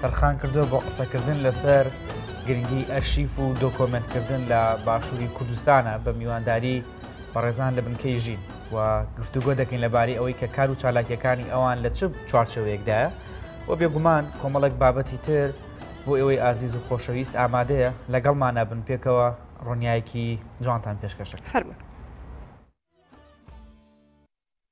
تەرخان کردووە بۆ قسەکردن لەسەر گرنگی ئەرشیف و دۆکۆمنتکردن لە باشووری کوردستانە بە میوانداری بەڕێزان لە بنکەی ژین و گفتوگۆ دەکەین لەبارەی ئەوەی کە کار و چالاکیەکانی ئەوان لە چ چوارچەوەیەکدایە و بێگومان کۆمەڵک بابەتی تر بۆ ئێوەی ئازیز و خۆشەویست ئامادەیە لەگەڵمانە بن پێکەوە ڕۆنیایەکی جوانتان پێشکەشەکە فەرمە.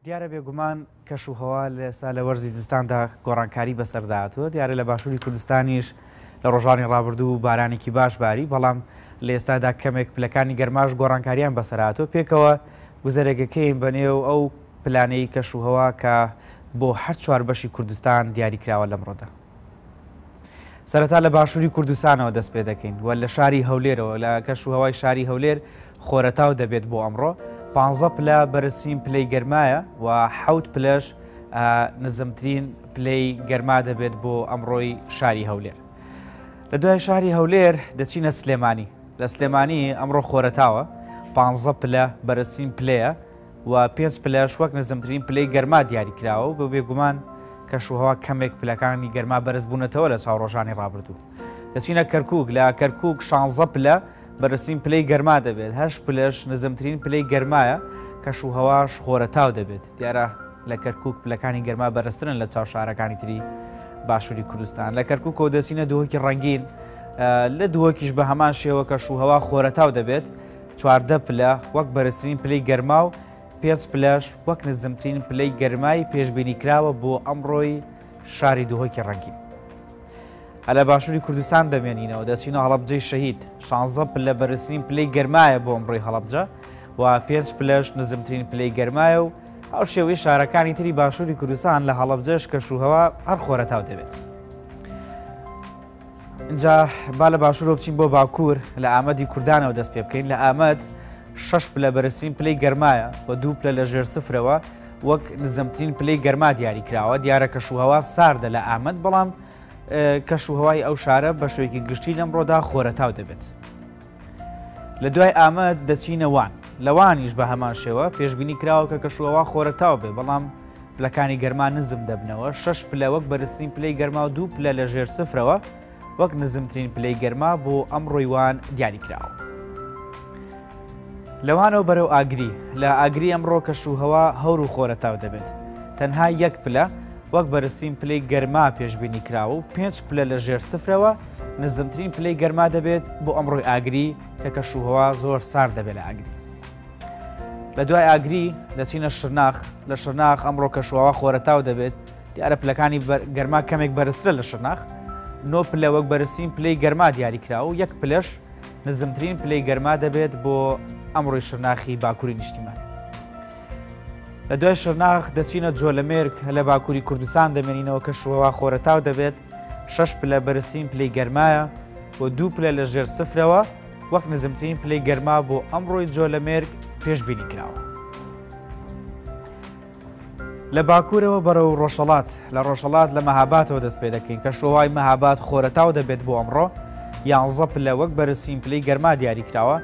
دیارە بێگومان کەش و هەوا لە ئێستا لە وەرزی زستاندا گۆڕانکاری بەسەردا هاتووە، دیارە لە باشووری کوردستانیش لە ڕۆژانی ڕابردوو بارانێکی باش باری، بەڵام لە ئێستادا کەمێک پلەکانی گەرماش گۆڕانکارییان بەسەر هاتووە، پێکەوە گوزەرێک ئەکەین بە نێو ئەو پلانەی کەش و هەوا کە بۆ هەر چوار بەشی کوردستان دیاری کراوە لەمڕۆدا. سەرەتا لە باشووری کوردستانەوە دەست پێ دەکەین و لە شاری هەولێرەوە لە کەش و هەوای شاری هەولێر خۆرەتاو دەبێت بۆ ئەمڕۆ پانزە پلە بەرزترین پلەی گەرمایە و حەوت پلەش نزمترین پلەی گەرما دەبێت بۆ ئەمڕۆی شاری هەولێر لە دوای شاری هەولێر دەچینە سلێمانی لە سلێمانی ئەمڕۆ خۆرەتاوە پانزە پلە بەرزترین پلەیە و پێنج پلەش وەک نزمترین پلەی گەرما دیاریکراوە و بێگومان کەشوهەوا کەمێک پلەکانی گەرما بەرزبوونەتەوە لە چاو ڕۆژانی ڕابردوو. دەچینە کەرکووک، لە کەرکووک شانزە پلە بەرزترین پلەی گەرما دەبێت، هەشت پلەش نزمترین پلەی گەرمایە، کەشوهەواش خۆرەتاو دەبێت، دیارە لە کەرکووک پلەکانی گەرما بەرزترن لە چاو شارەکانی تری باشووری کوردستان، لە کەرکووکەوە دەچینە دهۆکی ڕەنگین، لە دهۆکیش بە هەمان شێوە کەشوهەوا خۆرەتاو دەبێت، چواردە پلە وەک بەرزترین پلەی گەرما و پێنج پلەش وەک نزمترین پلەی گەرمای پێشبینی کراوە بۆ ئەمڕۆی شاری دهۆکی ڕەنگین. هە لە باشووری کوردستان دەمێنینەوە دەچین و هەڵبجەی شەهید شانزە پلە بەرزترین پلەی گەرمایە بۆ ئەمڕۆی هەڵبجە و پێنج پلەش نزمترین پلەی گەرمایە و ئەو شێوەی شارەکانی تری باشووری کوردستان لە هەڵبجەش کەشوهەوە هەر خۆرەتاو دەبێت. ئینجا با لە باشوورەوە بچین بۆ باکوور لە ئامەدی کوردانەوە دەست پێ بکەین لە ئامەد شش پلە بەرزترین پلەی گەرمایە و دوو پلە لە ژێر سفرەوە وەک نزمترین پلەی گەرما دیاری کراوە دیارە کەشوهوا ساردە لە ئامەد بەڵام کەشوهوای ئەو شارە بە شوێکی گشتی لەمڕۆدا خۆرەتاو دەبێت. لە دوای ئامەد دەچینە وان. لە وانیش بە هەمان شێوە، پێشبینی کراوە کە کەشوهەوا خۆرەتاو بێ، بەڵام پلەکانی گەرما نزم دەبنەوە، شەش پلە وەک بەرزترین پلەی گەرما و دوو پلە لەژێر سفرەوە وەک نزمترین پلەی گەرما بۆ ئەمڕۆی وان دیاری کراوە. لە وانەوە بەرەو ئاگری، لە ئاگری ئەمڕۆ کەشوهەوا هەور و خۆرەتاو دەبێت، تەنها یەک پلە وەک بەرزترین پلەی گەرما پێشبینی کراوە و پێنج پلە لەژێر سفرەوە، نزمترین پلەی گەرما دەبێت بۆ ئەمڕۆی ئاگری کە کەشوهوا زۆر سارد دەبێت لە ئاگری. لە دوای ئاگری دەچینە شرناخ لە شرناخ ئەمڕۆ کەشوهوا خۆرەتاو دەبێت دیارە پلەکانی گەرما کەمێک بەرزترە لە شرناخ نۆ پلە وەک بەرسین پلەی گەرما دیاریکرا و یەک پلەش نزمترین پلەی گەرما دەبێت بۆ ئەمڕۆی شرناخی باکووری نیشتیمان. لە دوای شرناخ دەچینە جۆلەمێرک لە باکووری کوردستان دەمێنینەوە کە شوەوە خۆرەتاو دەبێت شەش پلە بەرزترین پلەی گەرمایە و دوو پلە لە ژێر سفرەوە وەک نزمترین پلەی گەرما بۆ ئەمڕۆی جۆلەمێرگ پێشبینی کراوە. لە باکوورەوە بەرەو ڕۆژەڵات لە ڕۆژەڵات لە مەهاباتەوە دەست پێ دەکەین کە شوهای مەهابات خۆرەتاو دەبێت بۆ ئەمڕۆ یانزە پلە وەک بەرزترین پلەی گەرما دیاری کراوە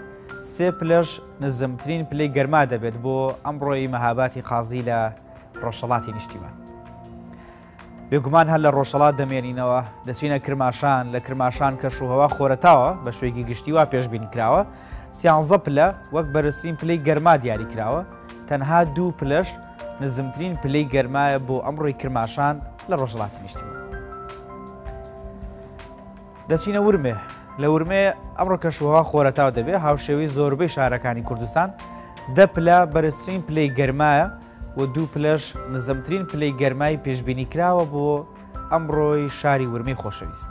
سێ پلەش نزمترین پلەی گەرما دەبێت بۆ ئەمڕۆی مەهاباتی قازی لە ڕۆژەڵاتی نیشتیمان. بێگومان هەر لە ڕۆژهەڵات دەمێنینەوە، دەچینە کرماشان، لە کرماشان کەشوهەوا خۆرەتاوە، بە شێوەیەکی گشتی وا پێشبینی کراوە، سیانزە پلە وەک بەرزترین پلەی گەرما دیاری کراوە، تەنها دوو پلەش نزمترین پلەی گەرمایە بۆ ئەمڕۆی کرماشان لە ڕۆژهەڵاتی نیشتیمان. دەچینە ورمێ، لە ورمێ ئەمڕۆ کەشوهەوا خۆرەتاو دەبێت، هاوشێوەی زۆربەی شارەکانی کوردستان، دە پلە بەرزترین پلەی گەرمایە، و دوو پلەش نزمترین پلەی گەرمای پێشبینیکراوە بۆ ئەمڕۆی شاری ورمێی خۆشەویست.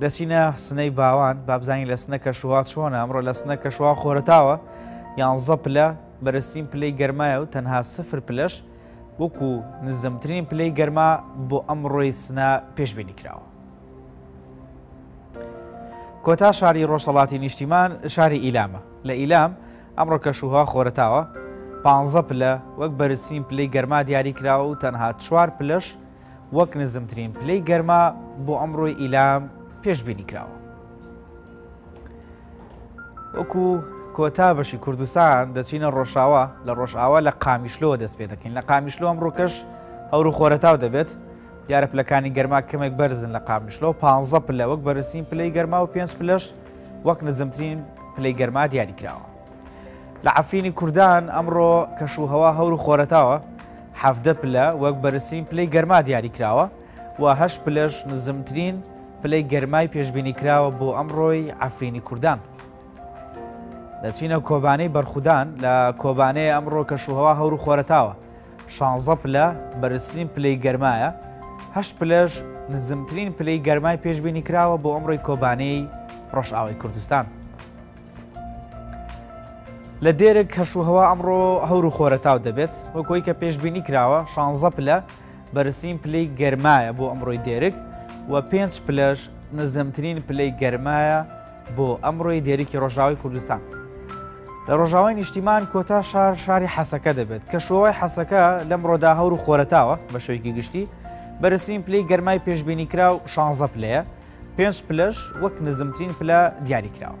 دەچینە سنەی باوان بابزانین لە سنە کەشوها چۆنە ئەمڕۆ لە سنە کەشوها خۆرەتاوە یانزە پلە بەرزترین پلەی گەرمایە و تەنها سفر پلەش وەکو نزمترین پلەی گەرما بۆ ئەم ڕۆی سنە پێشببینی کراوە. کۆتا شاری ڕۆژهڵاتی نیشتیمان شاری ئیلامە لە ئیلام ئەمڕۆ کەشوهەوا خۆرەتاوە، پانزە پلە وەک بەرزترین پلەی گەرما دیاریکراوە و تەنها چوار پلەش وەک نزمترین پلەی گەرما بۆ ئەمڕۆی ئیلام پێشبینیکراوە. وەکو کۆتا بەشی کوردستان دەچینە ڕۆژاوا، لە ڕۆژاوا لە قامیشلۆوە دەست پێدەکەین، لە قامیشلۆ ئەمڕۆ کەش هەور و خۆرەتاو دەبێت، دیارە پلەکانی گەرما کەمێک بەرزن لە قامیشلۆ، پانزە پلە وەک بەرزترین پلەی گەرما و پێنج پلەش وەک نزمترین پلەی گەرما دیاری کراوە لە عفرینی کوردان ئەمڕۆ کەش و هەوا هەور و خۆرەتاوە حەفدە پلە وەک بەرسین پلەی گەرما دیاری کراوە و هەش پلەش نزمترین پلەی گەرمای پێشببینی کراوە بۆ ئەمڕۆی عفرینی کوردان. دەچینە کۆبانەی بەرخودان لە کۆبانەیە ئەمڕۆ کەشوهوا هەور و خۆرەتاوە شانزە پلە بەرزترین پلەی گەرمایە، هەشت پلەش نزمترین پلەی گەرمای پێشبینی کراوە بۆ ئەمڕۆی کۆبانێی ڕۆژئاوای کوردستان. لە دێرک کەشوهەوا ئەمڕۆ هەور و خۆرەتاو دەبێت وەکۆی کە پێشبینی کراوە شانزە پلە بەرزترین پلەی گەرمایە بۆ ئەمڕۆی دێرک و پێنج پلەش نزمترین پلەی گەرمایە بۆ ئەمڕۆی دێریکی ڕۆژاوی کوردستان لە ڕۆژاوای نیشتیمان کۆتا شار شاری حەسەکە دەبێت کە شوەوەی حەسەکە لەم ڕۆدا هەور و خۆرەتاوە بە شوێکی گشتی بەرسین پلی گەرمای پێشببینی کرا و شانزە پلەیە پێنج پلش وەک نزمترین پلە دیاری کراوە.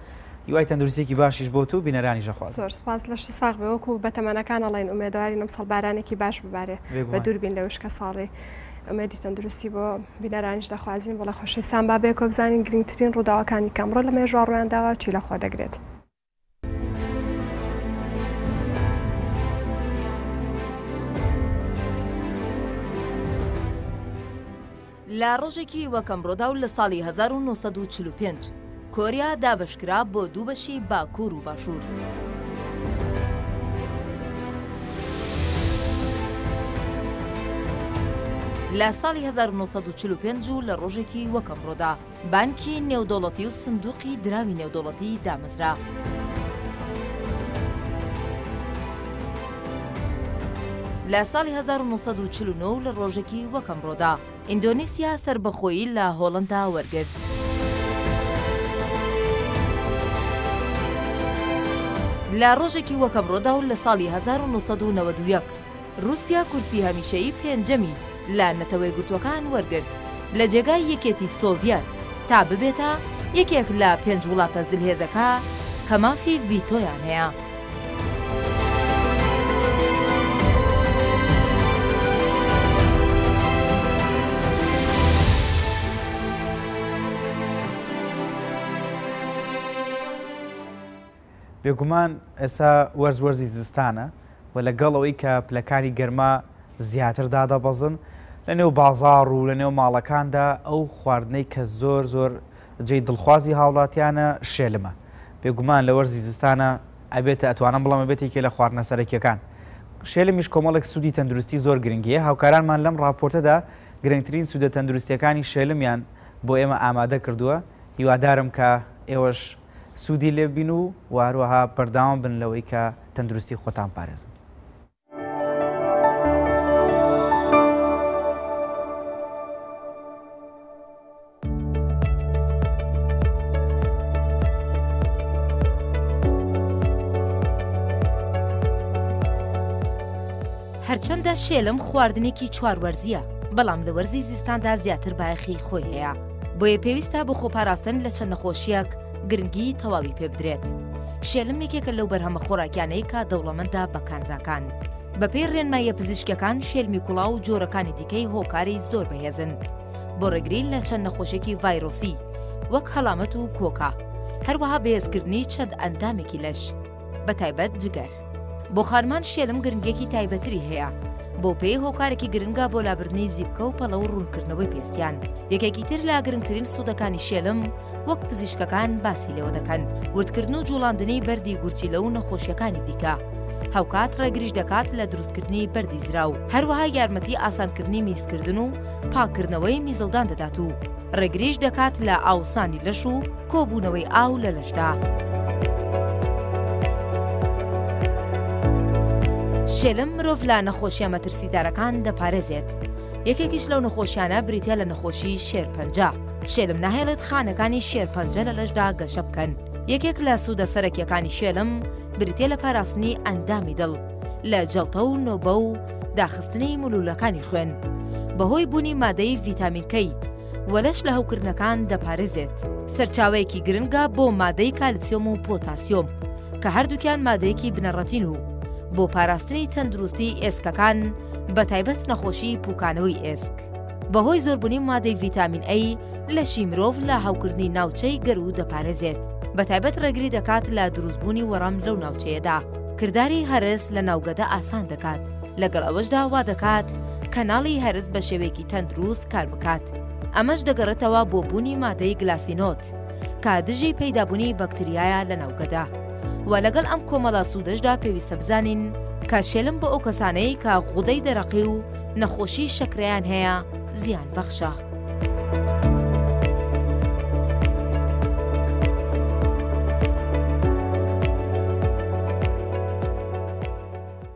هیوای تەندروستیەکی باشیش بۆت و بینەرانیش ئەخوازم. زۆر سوپاس لەشت ساغ بێ وەکو بە تەمەنەکان ئەڵێن ئومێدەوارین ئەمساڵ بارانێکی باش ببارێ بە دوور بین لە وشکە ساڵی ئومێدی تەندروستی بۆ بینەرانیش دەخوازین بەڵێ خۆشەویستان با بێکۆ بزانین گرنگترین ڕووداوەکانی کامڕۆ لە مێژووا ڕویان داوە چی لە خۆ دەگرێت. لە ڕۆژێکی وەک ئەمڕۆدا و لە ساڵی هەزار و نۆ سەد و چل و پێنج کۆریا دابەش کرا بۆ دوو بەشی باکوور و باشوور. لە ساڵی هەزار و نۆ سەد و چل و پێنج و لە ڕۆژێکی وەک ئەمڕۆدا، بانکی نێودەوڵەتی و سندوقی دراوی نێودەوڵەتی دامەزرا. لە ساڵی 1940 و لە ڕۆژێکی وەکەم ڕۆدا ئیندۆنیسیا سربەخۆیی لە هۆڵندا وەرگرت. لە ڕۆژێکی وەکەم ڕۆدا و لە ساڵی 1990 ڕوسیا کورسی هەمیشەیی پێنجەمی لە نەتەوەیەکگرتووەکان وەرگرت لە جێگای یەکێتی سۆڤیەت تا ببێتە یەکێک لە پێنج وڵاتە زلهێزەکە کە مافی ڤیتۆیان هەیە. بێگومان ئێستا وەرز وەرزی زستانە و لەگەڵ ئەوەی کە پلەکانی گەرما زیاتر دادەبەزن لە نێو بازاڕ و لە نێو ماڵەکاندا ئەو خواردنەی کە زۆر زۆر جێی دڵخوازی هاوڵاتیانە شێلمە بێگومان لە وەرزی زستانە ئەبێتە ئەتوانم بڵێم ئەبێتە یەکێ لە خواردنە سەرەکیەکان شێلمیش کۆمەڵێک سوودی تەندروستی زۆر گرنگیە هاوکارانمان لەم ڕاپۆرتەدا گرنگترین سوودە تەندروستیەکانی شێلمیان بۆ ئێمە ئامادە کردووە هیوادارم کە ئێوەش سوودی لێ ببین و و هەروەها بەردەوام بن لەوەی کە تەندروستی خۆتان پارێزن. هەرچەندە شێلم خواردنێکی چوار وەرزییە، بەڵام لە وەرزی زستاندا زیاتر بایەخی خۆی هەیە. بۆیە پێویستە بۆ خۆپاراستن لە چەند نەخۆشیەک گرنگی تەواوی پێ بدرێت. شێلم یەکێکە لەو بەرهەمە خۆراکیانەی کا دەوڵەمەندە بە کانزاکان. بەپێی ڕێنماییە پزیشکەکان شێلمی کوڵا و جۆرەکانی دیکەی هۆکاری زۆر بەهێزن بۆ ڕێگری لە چەند نەخۆشێکی ڤایرۆسی وەک هەڵامەت و کۆکە هەروەها بەهێزکردنی چەند ئەندامێکی لەش بە تایبەت جگەر. بۆ خانمان شێلم گرنگیەکی تایبەتری هەیە بەو پێی هۆکارێکی گرنگە بۆ لابردنی زیبکە و پەڵە و ڕوونکردنەوەی پێستیان یەکێکی تر لا گرنگترین سوودەکانی شێلم وەک پزیشکەکان باسی لەوە دەکەن وردکردن و جوڵاندنی بەردی گورچی لە و نەخۆشیەکانی دیکە هاوکات ڕێگریش دەکات لە دروستکردنی بەردی زرا و هەروەها یارمەتی ئاسانکردنی میزکردن و پاکردنەوەی میزڵدان دەدات و ڕێگریش دەکات لە ئاوسانی لەش و کۆبوونەوەی ئاو لە لەشدا. شێلم مرۆڤ لە نەخۆشیە مەترسیدارەکان دەپارێزێت. یەکێکیش لەو نەخۆشیانە بریتە لە نەخۆشی شێرپەنجە. شێلم ناهێڵێت خانەکانی شێرپەنجە لە لەشدا گەشە بکەن. یەکێک لە سوودە سەرەکیەکانی شێلم بریتە لە پاراستنی ئەندامی دڵ لە جەڵتە و نۆبە و داخستنی ملولەکانی خوێن بەهۆی بوونی مادەی ڤیتامین کەی و لەش لە هەوکردنەکان دەپارێزێت. سەرچاوەیەکی گرنگە بۆ مادەی کالسیۆم و پۆتاسیۆم کە هەردووکیان مادەیەکی بنەڕەتین و بۆ پاراستنی تەندروستی ئێسکەکان بە تایبەت نەخۆشی پوکانەوەی ئێسک. بەهۆی زۆربونی مادەی ڤیتامین ئەی لەشی مرۆڤ لە هەوکردنی ناوچەی گەروو دەپارێزێت بە تایبەت ڕێگری دەکات لە دروستبوونی وەڕەم لەو ناوچەیەدا کرداری هەرس لە ناو گەدە ئاسان دەکات. لەگەڵ ئەوەشدا وا دەکات کەناڵی هەرس بە شێوەیەکی تەندروست کار بکات ئەمەش دەگەڕێتەوە بۆ بوونی مادەی گلاسینۆت کە دژی پەیدابوونی بەکتریایە لە ناوگەدا و لەگەڵ ئەم کۆمەڵە سوودەشدا پێویستە بزانین کە شێلم بۆ ئەو کەسانەی کە غودەی دەرەقی و نەخۆشی شەکرەیان هەیە زیان بەخشە.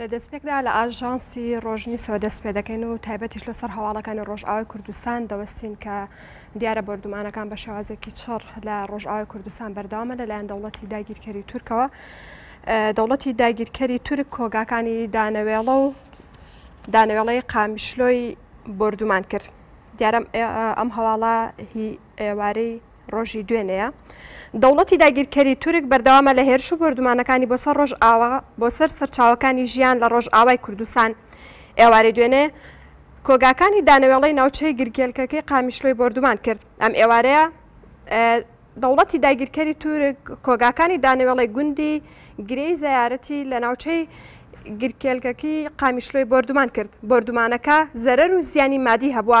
لە دەستپێکدا لە ئاژانسی ڕۆژنی سۆ دەست پێ دەکەین و تایبەتیش لەسەر هەواڵەکانی ڕۆژئاوای کوردستان دەوەستین کە دیارە بردومانەکان بە شێوازێکی چڕ لە ڕۆژئاوای کوردستان بەردەوامە لەلایەن دەوڵەتی داگیرکەری تورکەوە دەوڵەتی داگیرکەری تورک کۆگاکانی دانەوێڵە و دانەوێڵەی قامیشلۆی بردومان کرد دیارم ئەم هەواڵە هی ئێوارەی ڕۆژی دوێنێیە دەوڵەتی داگیرکەری تورک بەردەوامە لە هێرش و بردومانەکانی بۆ سەر ڕۆژئاوا بۆ سەر سەرچاوەکانی ژیان لە ڕۆژئاوای کوردستان ئێوارەی دوێنێ کۆگاکانی دانەوێڵەی ناوچەی گرگێلکەکەی قامیشلۆی بۆردومان کرد ئەم ئێوارەیە دەوڵەتی داگیرکەری تورک کۆگاکانی دانەوێڵی گوندی گرێی زیارەتی لە ناوچەی گرکێلگەکی قامیشلۆی بردومان کرد بردومانەکە زەرەر و زیانی مادی هەبووە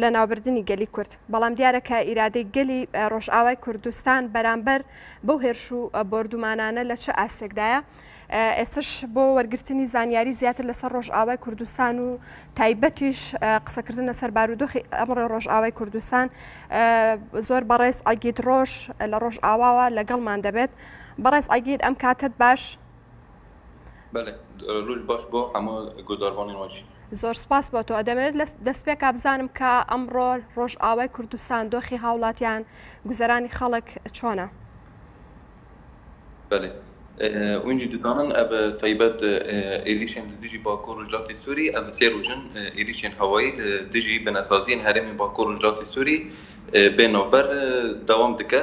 لەناوبردنی گەلی کورد، بەڵام دیارە کە ئیرادەی گەلی ڕۆژئاوای کوردستان بەرامبەر بەو هێرش و بۆردومانانە لە چ ئاستێکدایە. ئێستەش بۆ وەرگرتنی زانیاری زیاتر لەسەر ڕۆژئاوای کوردستان و تایبەتیش قسەکردن لەسەر بارودۆخی ئەمڕۆی ڕۆژئاوای کوردستان زۆر بەڕێز عەگید ڕۆژ لە ڕۆژئاواوە لەگەڵمان دەبێت. بەڕێز عەگید ئەم کاتەت باش. بەلێ روج باش بۆ هەموو گوداربانی نۆچ. زۆر سوپاس بۆ تۆ. دەمەوێت لە دەستپێکا بزانم کە ئەمڕۆ رۆژئاوای کوردستان دۆخی هاوڵاتیان گوزەرانی خەڵک چۆنە؟ بەلێ ئونجی دزانن ئە بە تایبەت ئێریشێن لە دژی باکوور روژلاتی سوری ئە بە سێ روژن ئێریشێن هەوایی لە دژی بنەسازیین هەرێمین باکوور روژلاتی سوری بێ نۆبەر داوام دکە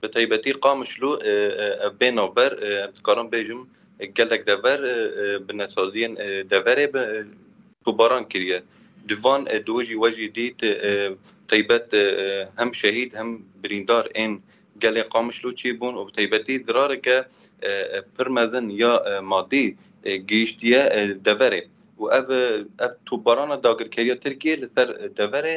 بە تایبەتی قامشلو بێنەوە بەر دکارم بێژم گەلێک دەڤەر بنەسازیین دەڤەرێ بباران کریە دوان دوژی وەژی دیت تایبەت هەم شەهید هەم بریندار ئێن گەلێ قامشلو چی بوون و تایبەتی درارێکە پرمەزن یا مادی گەیشتە دەڤەرێ و ئەڤ ئەڤ توبارانە داگرکەریە ترکیە لەسەر دەڤەرێ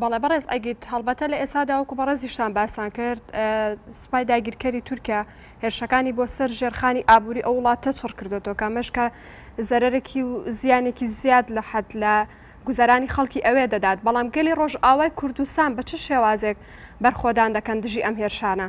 بەڵێ بەڕێز ئەگید، هەڵبەتە لە ئێستادا وەکو بەڕێزیشتان باستان کرد سوپای داگیرکەری تورکیا هێرشەکانی بۆ سەر ژێرخانی ئابووری ئەو وڵاتە چڕ کردۆتەوە کە ئەمەش کە زەرەرێکی و زیانێکی زیاد لە حەد لە گوزەرانی خەڵکی ئەوێ دەدات، بەڵام گەلی ڕۆژئاوای کوردستان بە چ شێوازێک بەرخۆدان دەکەن دژی ئەم هێرشانە؟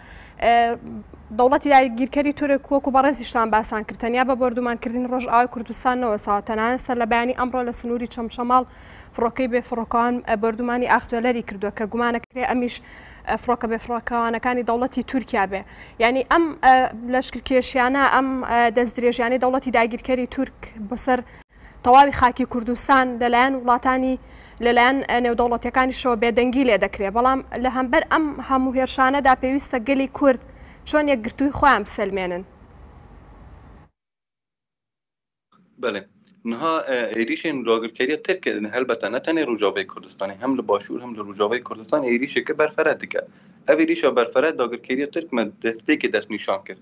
دەوڵەتی داگیرکەری تورک وەکو بەڕێزیشتان باسان کرد تەنیا بە بۆردومانکردنی ڕۆژئاوای کوردستان نەوەساوە تەنانەت سەر لە بەیانی ئەمڕۆ لە سنووری چەمچەماڵ فڕۆکەی بێ فڕۆکەوان بۆردومانی ئاخجەلەری کردووە کە گومانەکرێ ئەمیش فڕۆکە بێ فڕۆکەوانەکانی دەوڵەتی تورکیا بێ یعنی ئەم لەشکرکێشیانە ئەم دەست درێژیانی دەوڵەتی داگیرکەری تورک بەسەر تەواوی خاکی کوردستان لەلایەن وڵاتانی لەلایەن نێودەوڵەتەکانیشەوە بێدەنگی لێ دەکرێ بەڵام لە هەمبەر ئەم هەموو هێرشانەدا پێویستە گەلی کورد چۆن یەکگرتووی خۆیان بسەلمێنن. بەلێ نها ئێریشێ مراگرکەریە ترک هەلبەتە نە تەنێ رووژاڤەی کوردستانی هەم لە باشوور هەم لە رووژاڤەی کوردستان ئێریشێکە بەرفەرە دکە ئەڤ ئێریشا بەرفەرە داگرکەریە ترک مە دەسپێکێ دەسنیشان کرد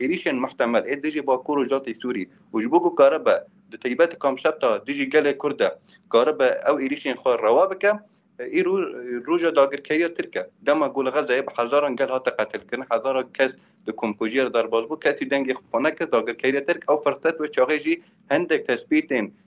هیریشێن موحتەمەل ئێ دژی باکوور و ژاتی سووری و ژبووک و کارە بە دە تەیبەت کامشەبتا دژی گەلێ کوردە کارە بە ئەو ئیریشێن خوە رەوا بکە ئی روو رووژە داگرکەریا ترکە دەما گوڵ غەزە ئێ بە حەزاران گەل هاتە قەتل کرن حەزاران کەس دە کومکووژیا دەرباز بوو کەسی دەنگێ خوە نەکرد داگرکەریا ترک ئەو فرسەت و چاغێ ژی هەندێک تەسبیتێن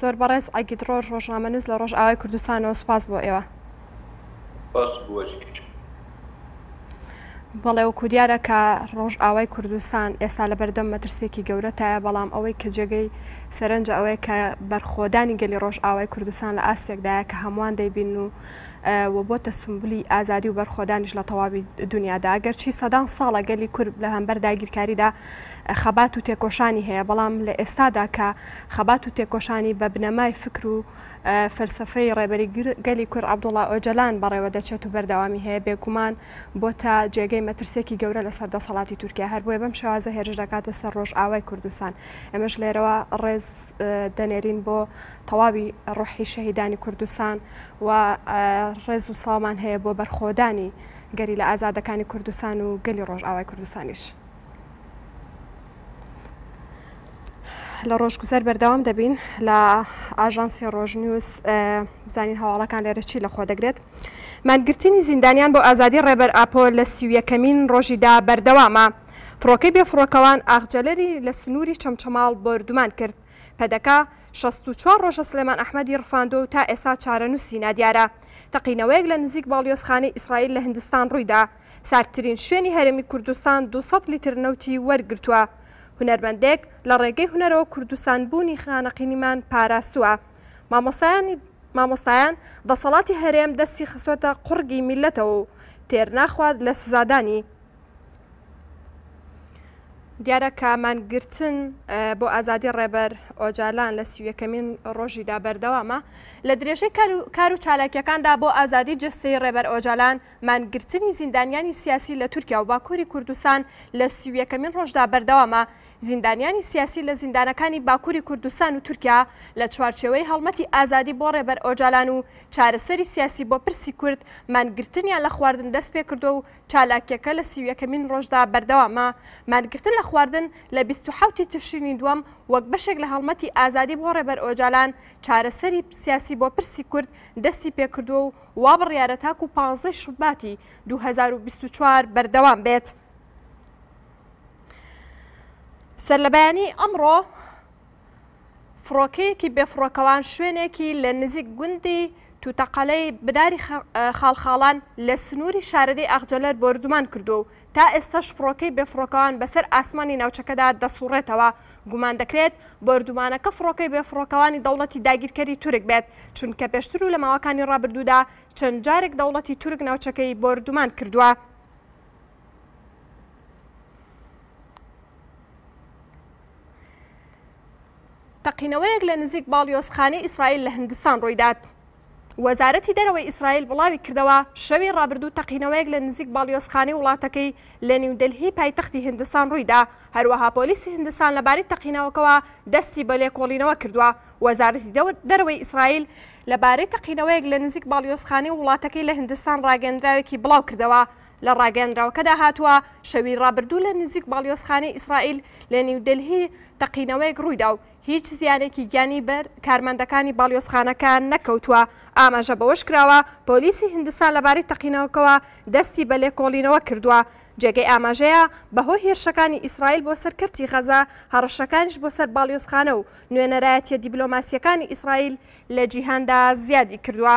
زۆر بەڕێز عەگید ڕۆژ ڕۆژنامەنووس لە ڕۆژئاوای کوردستانەوە سوپاس بۆ ئێوە. سپاس بۆ ئێوەش. بەڵێ وەکو دیارە کە ڕۆژئاوای کوردستان ئێستا لە بەردەم مەترسێکی گەورەتایە بەڵام ئەوەی کە جێگەی سەرنجە ئەوەیە کە بەرخۆدانی گەلی ڕۆژئاوای کوردستان لە ئاستێکدایە کە هەمووان دەیبین و و بۆتە سمبلی ئازادی و بەرخۆدانیش لە تەواوی دنیادا گەرچی سەدان ساڵە گەلی کورد لە هەمبەر داگیرکاریدا خەبات و تێکۆشانی هەیە بەڵام لە ئێستادا کە خەبات و تێکۆشانی بە بنەمای فکر و فەلسەفەی ڕێبەری گەلی کورد عەبدوڵا ئۆجەلان بەڕێوە دەچێت و بەردەوامی هەیە بێگومان بۆتە جێگەی مەترسێکی گەورە لەسەر دەسەڵاتی تورکیا هەر بۆیە بەم شێوازە هێرش دەکاتە سەر ڕۆژئاوای کوردستان ئێمەش لێرەوە ڕێز دەنێرین بۆ تەواوی ڕۆحی شەهیدانی کوردستان و ڕێز و سڵاومان هەیە بۆ بەرخۆدانی گەریلە ئازادەکانی کوردستان و گەلی ڕۆژئاوای کوردستانیش. لە ڕۆژگوزەر بەردەوام دەبین لە ئاژانسی ڕۆژنیوز بزانین هەواڵەکان لێرە چی لەخۆ دەگرێت مانگرتنی زیندانیان بۆ ئازادی ڕێبەر ئاپۆ لە سیویەکەمین ڕۆژیدا بەردەوامە فڕۆکەی بێفڕۆکەوان ئاخجەلەری لە سنووری چەمچەماڵ بۆردومان کرد پەدەکە 64 ڕۆژە سلێمان ئەحمەدی ڕفاندۆ و تا ئێستا چارەنووسی نادیارە تەقینەوەیەک لە نزیک باڵیۆزخانەی ئیسرائیل لە هندستان ڕوویدا ساردترین شوێنی هەرێمی کوردستان دوو سەد لیتر نەوتی وەرگرتووە. هونەرمەندێک لە ڕێگەی هونەرەوە کوردستانبوونی خانەقینیمان پاراستووە. مامۆستایانی مامۆستایان دەسەڵاتی هەرێم دەستی خستۆتە قوڕگی میللەتەوە و تێر ناخوات لە سزادانی. دیارە کە مانگرتن بۆ ئازادی ڕێبەر ئۆجالان لە سی و یەکەمین ڕۆژیدا بەردەوامە. لە درێژەی کار و چالاکیەکاندا بۆ ئازادی جەستەی ڕێبەر ئۆجالان مانگرتنی زیندانیانی سیاسی لە تورکیا و باکووری کوردستان لە سی و یەکەمین ڕۆژدا بەردەوامە، زیندانیانی سیاسی لە زیندانەکانی باکووری کوردستان و تورکیا لە چوارچێوەی هەڵمەتی ئازادی بۆ ڕێبەر ئۆجالان و چارەسەری سیاسی بۆ پرسی کورد مانگرتنیان لە خواردن دەست پێکردووە و چالاکیەکە لە سی و یەکەمین ڕۆژدا بەردەوامە مانگرتن لە خواردن لە بیست و حەوت ی تشرینی دووەم وەک بەشێک لە هەڵمەتی ئازادی بۆ ڕێبەر ئۆجالان چارەسەری سیاسی بۆ پرسی کورد دەستی پێکردووە و وا بڕیارە تاکوو پازدە ی شوباتی دوو هەزار و بیست و چوار بەردەوام بێت. سەرلەبەیانیی ئەمڕۆ فڕۆکەیەکی بێفڕۆکەوان شوێنێکی لە نزیک گوندی تووتەقەلەی بناری خاڵخاڵان لە سنووری شارەدێی ئاغجەلەر بۆردومان کردووە و تا ئێستەش فڕۆکەی بێفڕۆکەوان بەسەر ئاسمانی ناوچەکەدا دەسوڕێتەوە، گومان دەکرێت بۆردومانەکە فڕۆکەی بێفڕۆکەوانی دەوڵەتی داگیرکەری تورک بێت، چونکە پێشتر و لە ماوەکانی ڕابردوودا چەند جارێک دەوڵەتی تورک ناوچەکەی بۆردومان کردووە. تەقینەوەیەک لە نزیک باڵیۆزخانەی ئیسرائیل لە هندستان ڕوویدات. وەزارەتی دەرەوەی ئیسرائیل بڵاویکردەوە، شەوی ڕابردوو تەقینەوەیەک لە نزیک باڵیۆزخانەی وڵاتەکەی لە نیودەلهی پایتەختی هیندستان ڕوویدا، هەروەها پۆلیسی هیندستان لەبارەی تەقینەوەکەوە دەستی بە لێکۆڵینەوە کردووە. وەزارەتی دەرەوەی ئیسرائیل لەبارەی تەقینەوەیەک لە نزیک باڵیۆزخانەی وڵاتەکەی لە هیندستان ڕاگەیەندراوێکی بڵاوکردەوە، لە ڕاگەیەندراوەکەدا هاتووە، شەوی ڕابردوو لە نزیک باڵیۆزخانەی ئیسرائیل لە نیودەلهی تەقینەوەیەک ڕوویدا و هیچ زیانێکی گیانی بەر کارمەندەکانی باڵیۆزخانەکە نەکەوتووە. ئاماژە بەوەشکراوە، پۆلیسی هیندستان لەبارەی تەقینەوەکەوە دەستی بە لێکۆڵینەوە کردووە. جێگەی ئاماژەیە، بەهۆی هێرشەکانی ئیسرائیل بۆ سەر کەرتی غەزە، هەڕەشەکانیش بۆ سەر باڵیۆزخانە و نوێنەرایەتییە دیبلۆماسییەکانی ئیسرائیل لە جیهاندا زیادی کردووە.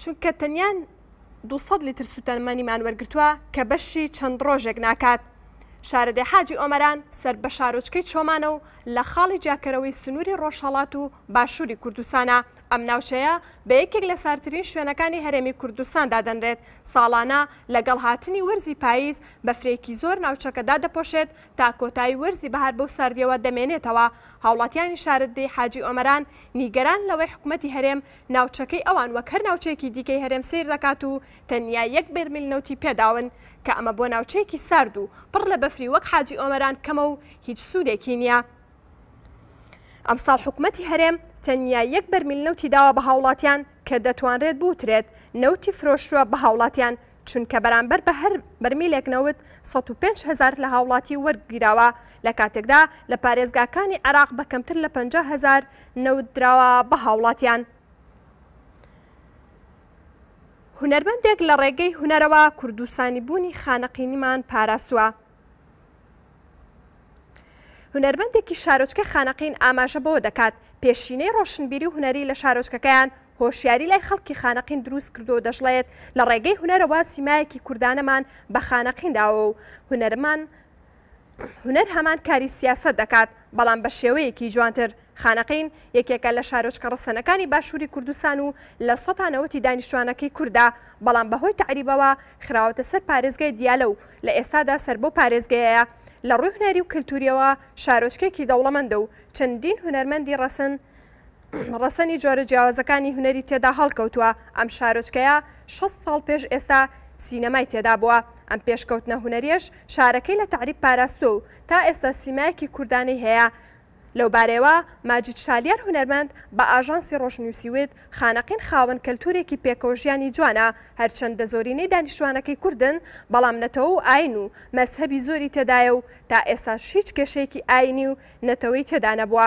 چونکە تەنیا دوو سەد لیتر سووتەمەنیمان وەرگرتووە کە بەشی چەند ڕۆژێک ناکات. شارەدێ حاجی ئۆمەران سەر بە شارۆچکەی چۆمانە و لە خاڵی جیاکەرەوەی سنووری ڕۆژهەڵات و باشووری کوردستانە، ئەم ناوچەیە بە یەکێک لە ساردترین شوێنەکانی هەرێمی کوردستان دادەنرێت، ساڵانە لەگەڵ هاتنی وەرزی پاییز بەفرێکی زۆر ناوچەکە دادەپۆشێت تا کۆتایی وەرزی بەهار بەو ساردییەوە دەمێنێتەوە، هاوڵاتیانی شارەدێی حاجی ئۆمەران نیگەران لەوەی حکومەتی هەرێم ناوچەکەی ئەوان وەک هەر ناوچەیەکی دیکەی هەرێم سەیر دەکات و تەنیا یەک بەرمیل نەوتی پێداون کە ئەمە بۆ ناوچەیەکی سارد و پڕ لە بەفری وەک حاجی ئۆمەران کەمە و هیچ سوودێکی نییە. ئەمساڵ حکومەتی هەرێم تەنیا یەک بەرمیل نەوتی داوە بە هاوڵاتیان کە دەتوانرێت بوترێت نەوتی فرۆشروە بە هاوڵاتیان چونکە بەرامبەر بە هەر بەرمیلێک نەوت سەد و پێنج هەزار لە هاوڵاتی وەرگیراوە، لە کاتێکدا لە پارێزگاکانی عێراق بە کەمتر لە پەنجا هەزار نەوت دراوە بە هاوڵاتیان. هونەرمەندێک لە ڕێگەی هونەرەوە کوردستانیبوونی خانەقینیمان پاراستووە. هونەرمەندێکی شارۆچکەی خانەقین ئاماژە بەوە دەکات، پێشینەی ڕۆشنبیری و هونەری لە شارۆچکەکەیان هۆشیاری لای خەڵکی خانەقین دروست کردووە و دەشڵێت، لە ڕێگەی هونەرەوە سیمایەکی کوردانەمان بە خانەقین داوە و هونەرمان هونەر هەمان کاری سیاسەت دەکات، بەڵام بە شێوەیەکی جوانتر. خانەقین یەکێکە لە شارۆچکە ڕەسەنەکانی باشووری کوردستان و لە سەتا نەوەتی دانیشتووانەکەی کوردە، بەڵام بەهۆی تەعریبەوە خراوەتە سەر پارێزگای دیالە و لە ئێستادا سەر بەو پارێزگەیەیە. لە ڕووی هونەری و کەلتوورییەوە شارۆچکەیەکی دەوڵەمەندە و چەندین هونەرمەندی ڕەسەن ڕەسەنی جۆرە جیاوازەکانی هونەری تێدا هەڵکەوتووە، ئەم شارۆچکەیە شەست ساڵ پێش ئێستا سینەمای تێدا بووە، ئەم پێشکەوتنە هونەریەش شارەکەی لە تەعریب پاراستووە و تا ئێستا سیمایەکی کوردانەی هەیە. لەو بارەیەوە ماجید شالیار هونەرمەند بە ئاژانسی ڕۆژنیوسی وت، خانەقین خاوەن کەلتوورێکی پێکەوە ژیانی جوانە، هەرچەندە زۆرینەی دانیشتووانەکەی کوردن، بەڵام نەتەوە و ئایین و مەزهەبی زۆری تێدایە و تا ئێستاش هیچ کێشەیەکی ئایینی و نەتەوەی تێدا نەبووە،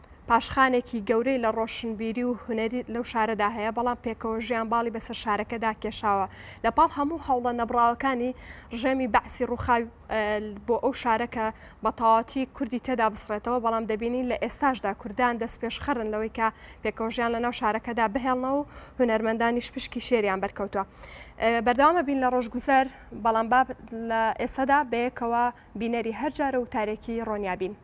پاشخانێکی گەورەی لە ڕۆشنبیری و هونەر لەو شارەدا هەیە، بەڵام پێکەوە ژیان باڵی بەسەر شارەکەدا کێشاوە. لە پاڵ هەموو هەوڵە نەبڕاوەکانی ڕژێمی بەعسی ڕووخاو بۆ ئەو شارە کە بە تەواوەتی کوردی تێدا بسڕێتەوە، بەڵام دەبینین لە ئێستاشدا کوردان دەستپێشخەرن لەوەی کە پێکەوە ژیان لەناو شارەکەدا بهێڵنەوە و هونەرمەندانیش پشکی شێریان بەرکەوتووە. بەردەوام ئەبین لە ڕۆژگوزەر، بەڵام با لە ئێستادا بەیەکەوە بینەری هەر جارە وتارێکی ڕۆنیا بین.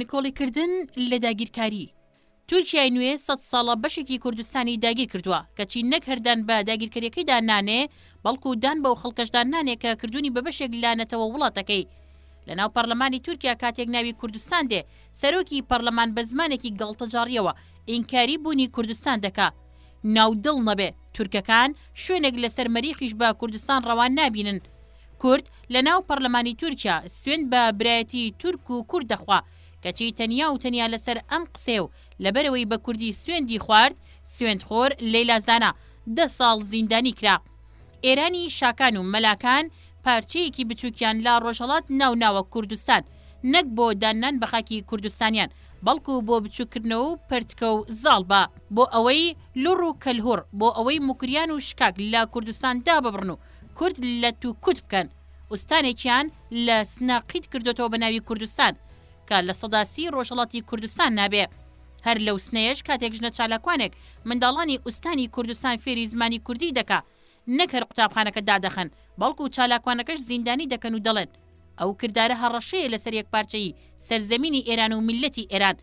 نکۆڵیکردن لە داگیرکاری تورکیای نوێ سە ساڵە بەشێکی کوردستانی داگیر کردووە کەچی نەک هەردان بە داگیرکەرەکەیدا نانێ بەڵکو دان بە و خەڵکەشدان نانێ کە کردوونی بە بەشێک لانەتەوە وڵاتەکەی لە ناو پەرلەمانی تورکیا کاتێک ناوی کوردستان دێ سەرۆکی پەڕلەمان بە زمانێکی گاڵتەجاڕیەوە ئینکاری بوونی کوردستان دەکا. ناو دڵ نەبێ تورکەکان شوێنێک لە سەر مەریخیش بە کوردستان ڕەوا نابینن. کورد لە ناو پەڕلەمانی تورکیا سوێند بە برایەتی تورک و کورد دەخوا، کەچی تەنیا و تەنیا لە سەر ئەم قسەیە و لە بەرەوەی بە کوردی سوێندی خوارد، سوێندخۆر لەیلا زانا دە ساڵ زیندانی کرا. ئێرانی شاکان و مەلاکان پارچەیەکی بچووکیان لە ڕۆژهڵات ناو ناوە کوردستان نەک بۆ داننان بە خاکی کوردستانیان بەڵکو بۆ بچووکردنەوە و پرتکە و زاڵ بە بۆ ئەوەی لوڕ و کەلهوڕ بۆ ئەوەی موکریان و شکاک لە کوردستان داببڕن و کورد لە تو کوت بکەن ئوستانێکیان لە سنە قیت کردۆتەوە بە ناوی کوردستان کە لە سەدا سی ڕۆژهڵاتی کوردستان نابێ هەر لەو سنەیەش کاتێک ژنە چالاکوانێک منداڵانی ئوستانی کوردستان فێری زمانی کوردیی دەکا، نەک هەر قوتابخانەکە دادەخەن، بەڵکوو چالاکوانەکەش زیندانی دەکەن و دەڵێن، ئەو کردارە هەڕەشەیە لەسەر یەکپارچەیی سەرزەمینی ئێران و میللەتی ئێران.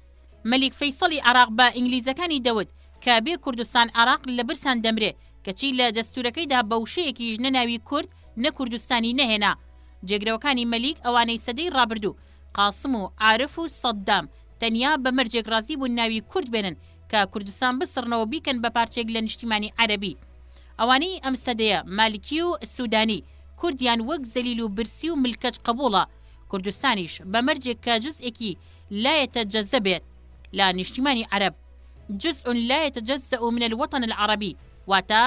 مەلیک فەیسەڵی عێراق بە ئینگلیزەکانی دەوت کە بێ کوردستان عێراق لە برسان دەمرێ، کەچی لە دەستوورەکەیدا بە وشەیەکیش نە ناوی کورد، نە کوردستانی نەهێنا. جێگرەوەکانی مەلیک ئەوانەی سەدەی ڕابردوو، قاسم و عارف و سەدام تەنیا بە مەرجێک ڕازی بوون ناوی کورد بێنن کە کوردستان بسڕنەوە بیکەن بە پارچێک لە نیشتیمانی عەرەبی. ئەوانەی ئەم سەدەیە مالکی و سودانی کوردیان وەک زەلیل و برسی و ملکەچ قبوڵە، کوردستانیش بە مەرجێک کە جزئێکی لا یەتەجەزە بێت لە نیشتیمانی عەرەب، جزء لا یەتەجەزەء من الوطن العربی، واتە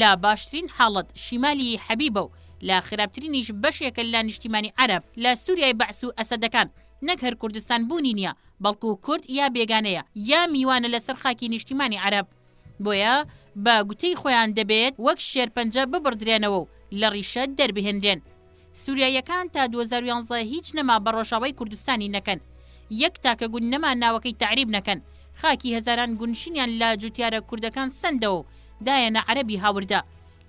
لە باشترین حاڵەت شیمالی حەبیبە و لە خراپترینیش بەشێکە لە نیشتیمانی عەرەب لە سوریای بەعس و ئەسەدەکان نەک هەر کوردستان بوونی نیە بەڵکو کورد یا بێگانەیە یا میوانە لەسەر خاکی نیشتیمانی عەرەب بۆیە بە گوتەی خۆیان دەبێت وەک شێرپەنجە ببڕدرێنەوە و لە ڕیشە دەربهێنرێن سوریاییەکان تا 2011 هیچ نەما بە ڕۆژاوای کوردستانی نەکەن یەک تاکە گوند نەما ناوەکەی تعریب نەکەن خاکی هەزاران گونشینیان لە جوتیارە کوردەکان سندەوە دایەنە عەرەبی هاوردە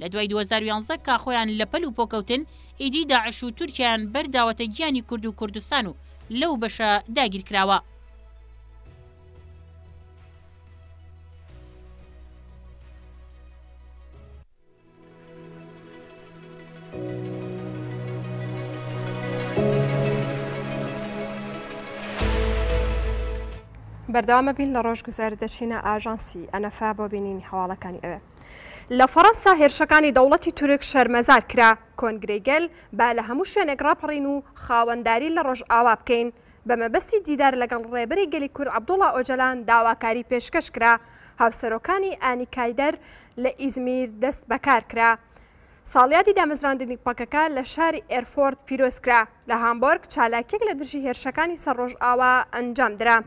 لە دوای دوو هەزار و یازدە کا خۆیان لە پەل و پۆ کەوتن ئیدی داعش و تورکیایان بەر داوەتە گیانی کورد و کوردستان و لەو بەشە داگیر کراوە. بەردەوامە بین لە ڕۆژگوزەر دەچینە ئاژانسی ئەنەفا بۆ بینینی هەواڵەکانی ئەوێ. لە فەڕەنسا هێرشەکانی دەوڵەتی تورک شەرمەزار کرا، کۆنگرەی گەل با لە هەموو شوێنێک ڕاپەڕین و خاوەنداری لە ڕۆژئاوا بکەین، بە مەبەستی دیدار لەگەڵ ڕێبەری گەلی کورد عەبدوڵا ئۆجەلان داواکاری پێشکەش کرا، هاوسەرۆکانی ئانی کایدەر لە ئیزمیر دەست بەکار کرا. ساڵیادی دامەزراندنی پەکەکە لە شاری ئێرفۆرت پیرۆز کرا. لە هامبۆرگ چالاکییەک لە دژی هێرشەکانی سەر ڕۆژئاوا ئەنجام درا.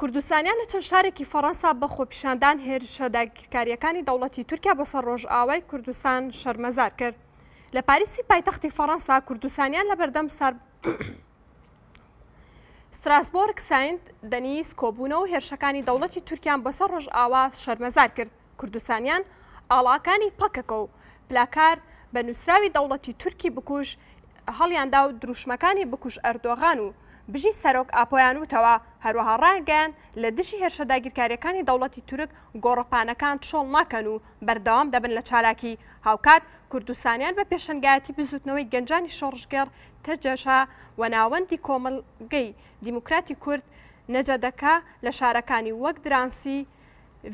کوردستانیان لە چەند شارێکی فەڕەنسا بە خۆپیشاندان هێرشە داگیرکاریەکانی دەوڵەتی تورکیا بەسەر ڕۆژئاوای کوردستان شەرمەزار کرد لە پاریسی پایتەختی فەڕەنسا کوردستانیان لە بەردەم سار ستراسبۆرگ ساینت دەنیز کۆبوونەوە هێرشەکانی دەوڵەتی تورکیان بەسەر ڕۆژئاوا شەرمەزار کرد کوردستانیان ئاڵاکانی پەکەکە و پلاکارد بە نووسراوی دەوڵەتی تورکی بکوژ هەڵیاندا و درووشمەکانی بکوژ ئەردۆغان و بژی سەرۆک ئاپۆیان وتەوە، هەروەها ڕایانگەیاند لە دژی هێرشە داگیرکارییەکانی دەوڵەتی تورک گۆڕەپانەکان چۆڵ ناکەن و بەردەوام دەبن لە چالاکی. هاوکات کوردستانیان بە پێشەنگایەتی بزووتنەوەی گەنجانی شۆڕشگێڕ، تەجەشە، و ناوەندی کۆمەڵگەی دیموکراتی کورد، نەجەدەکە، لە شارەکانی وەک درانسی،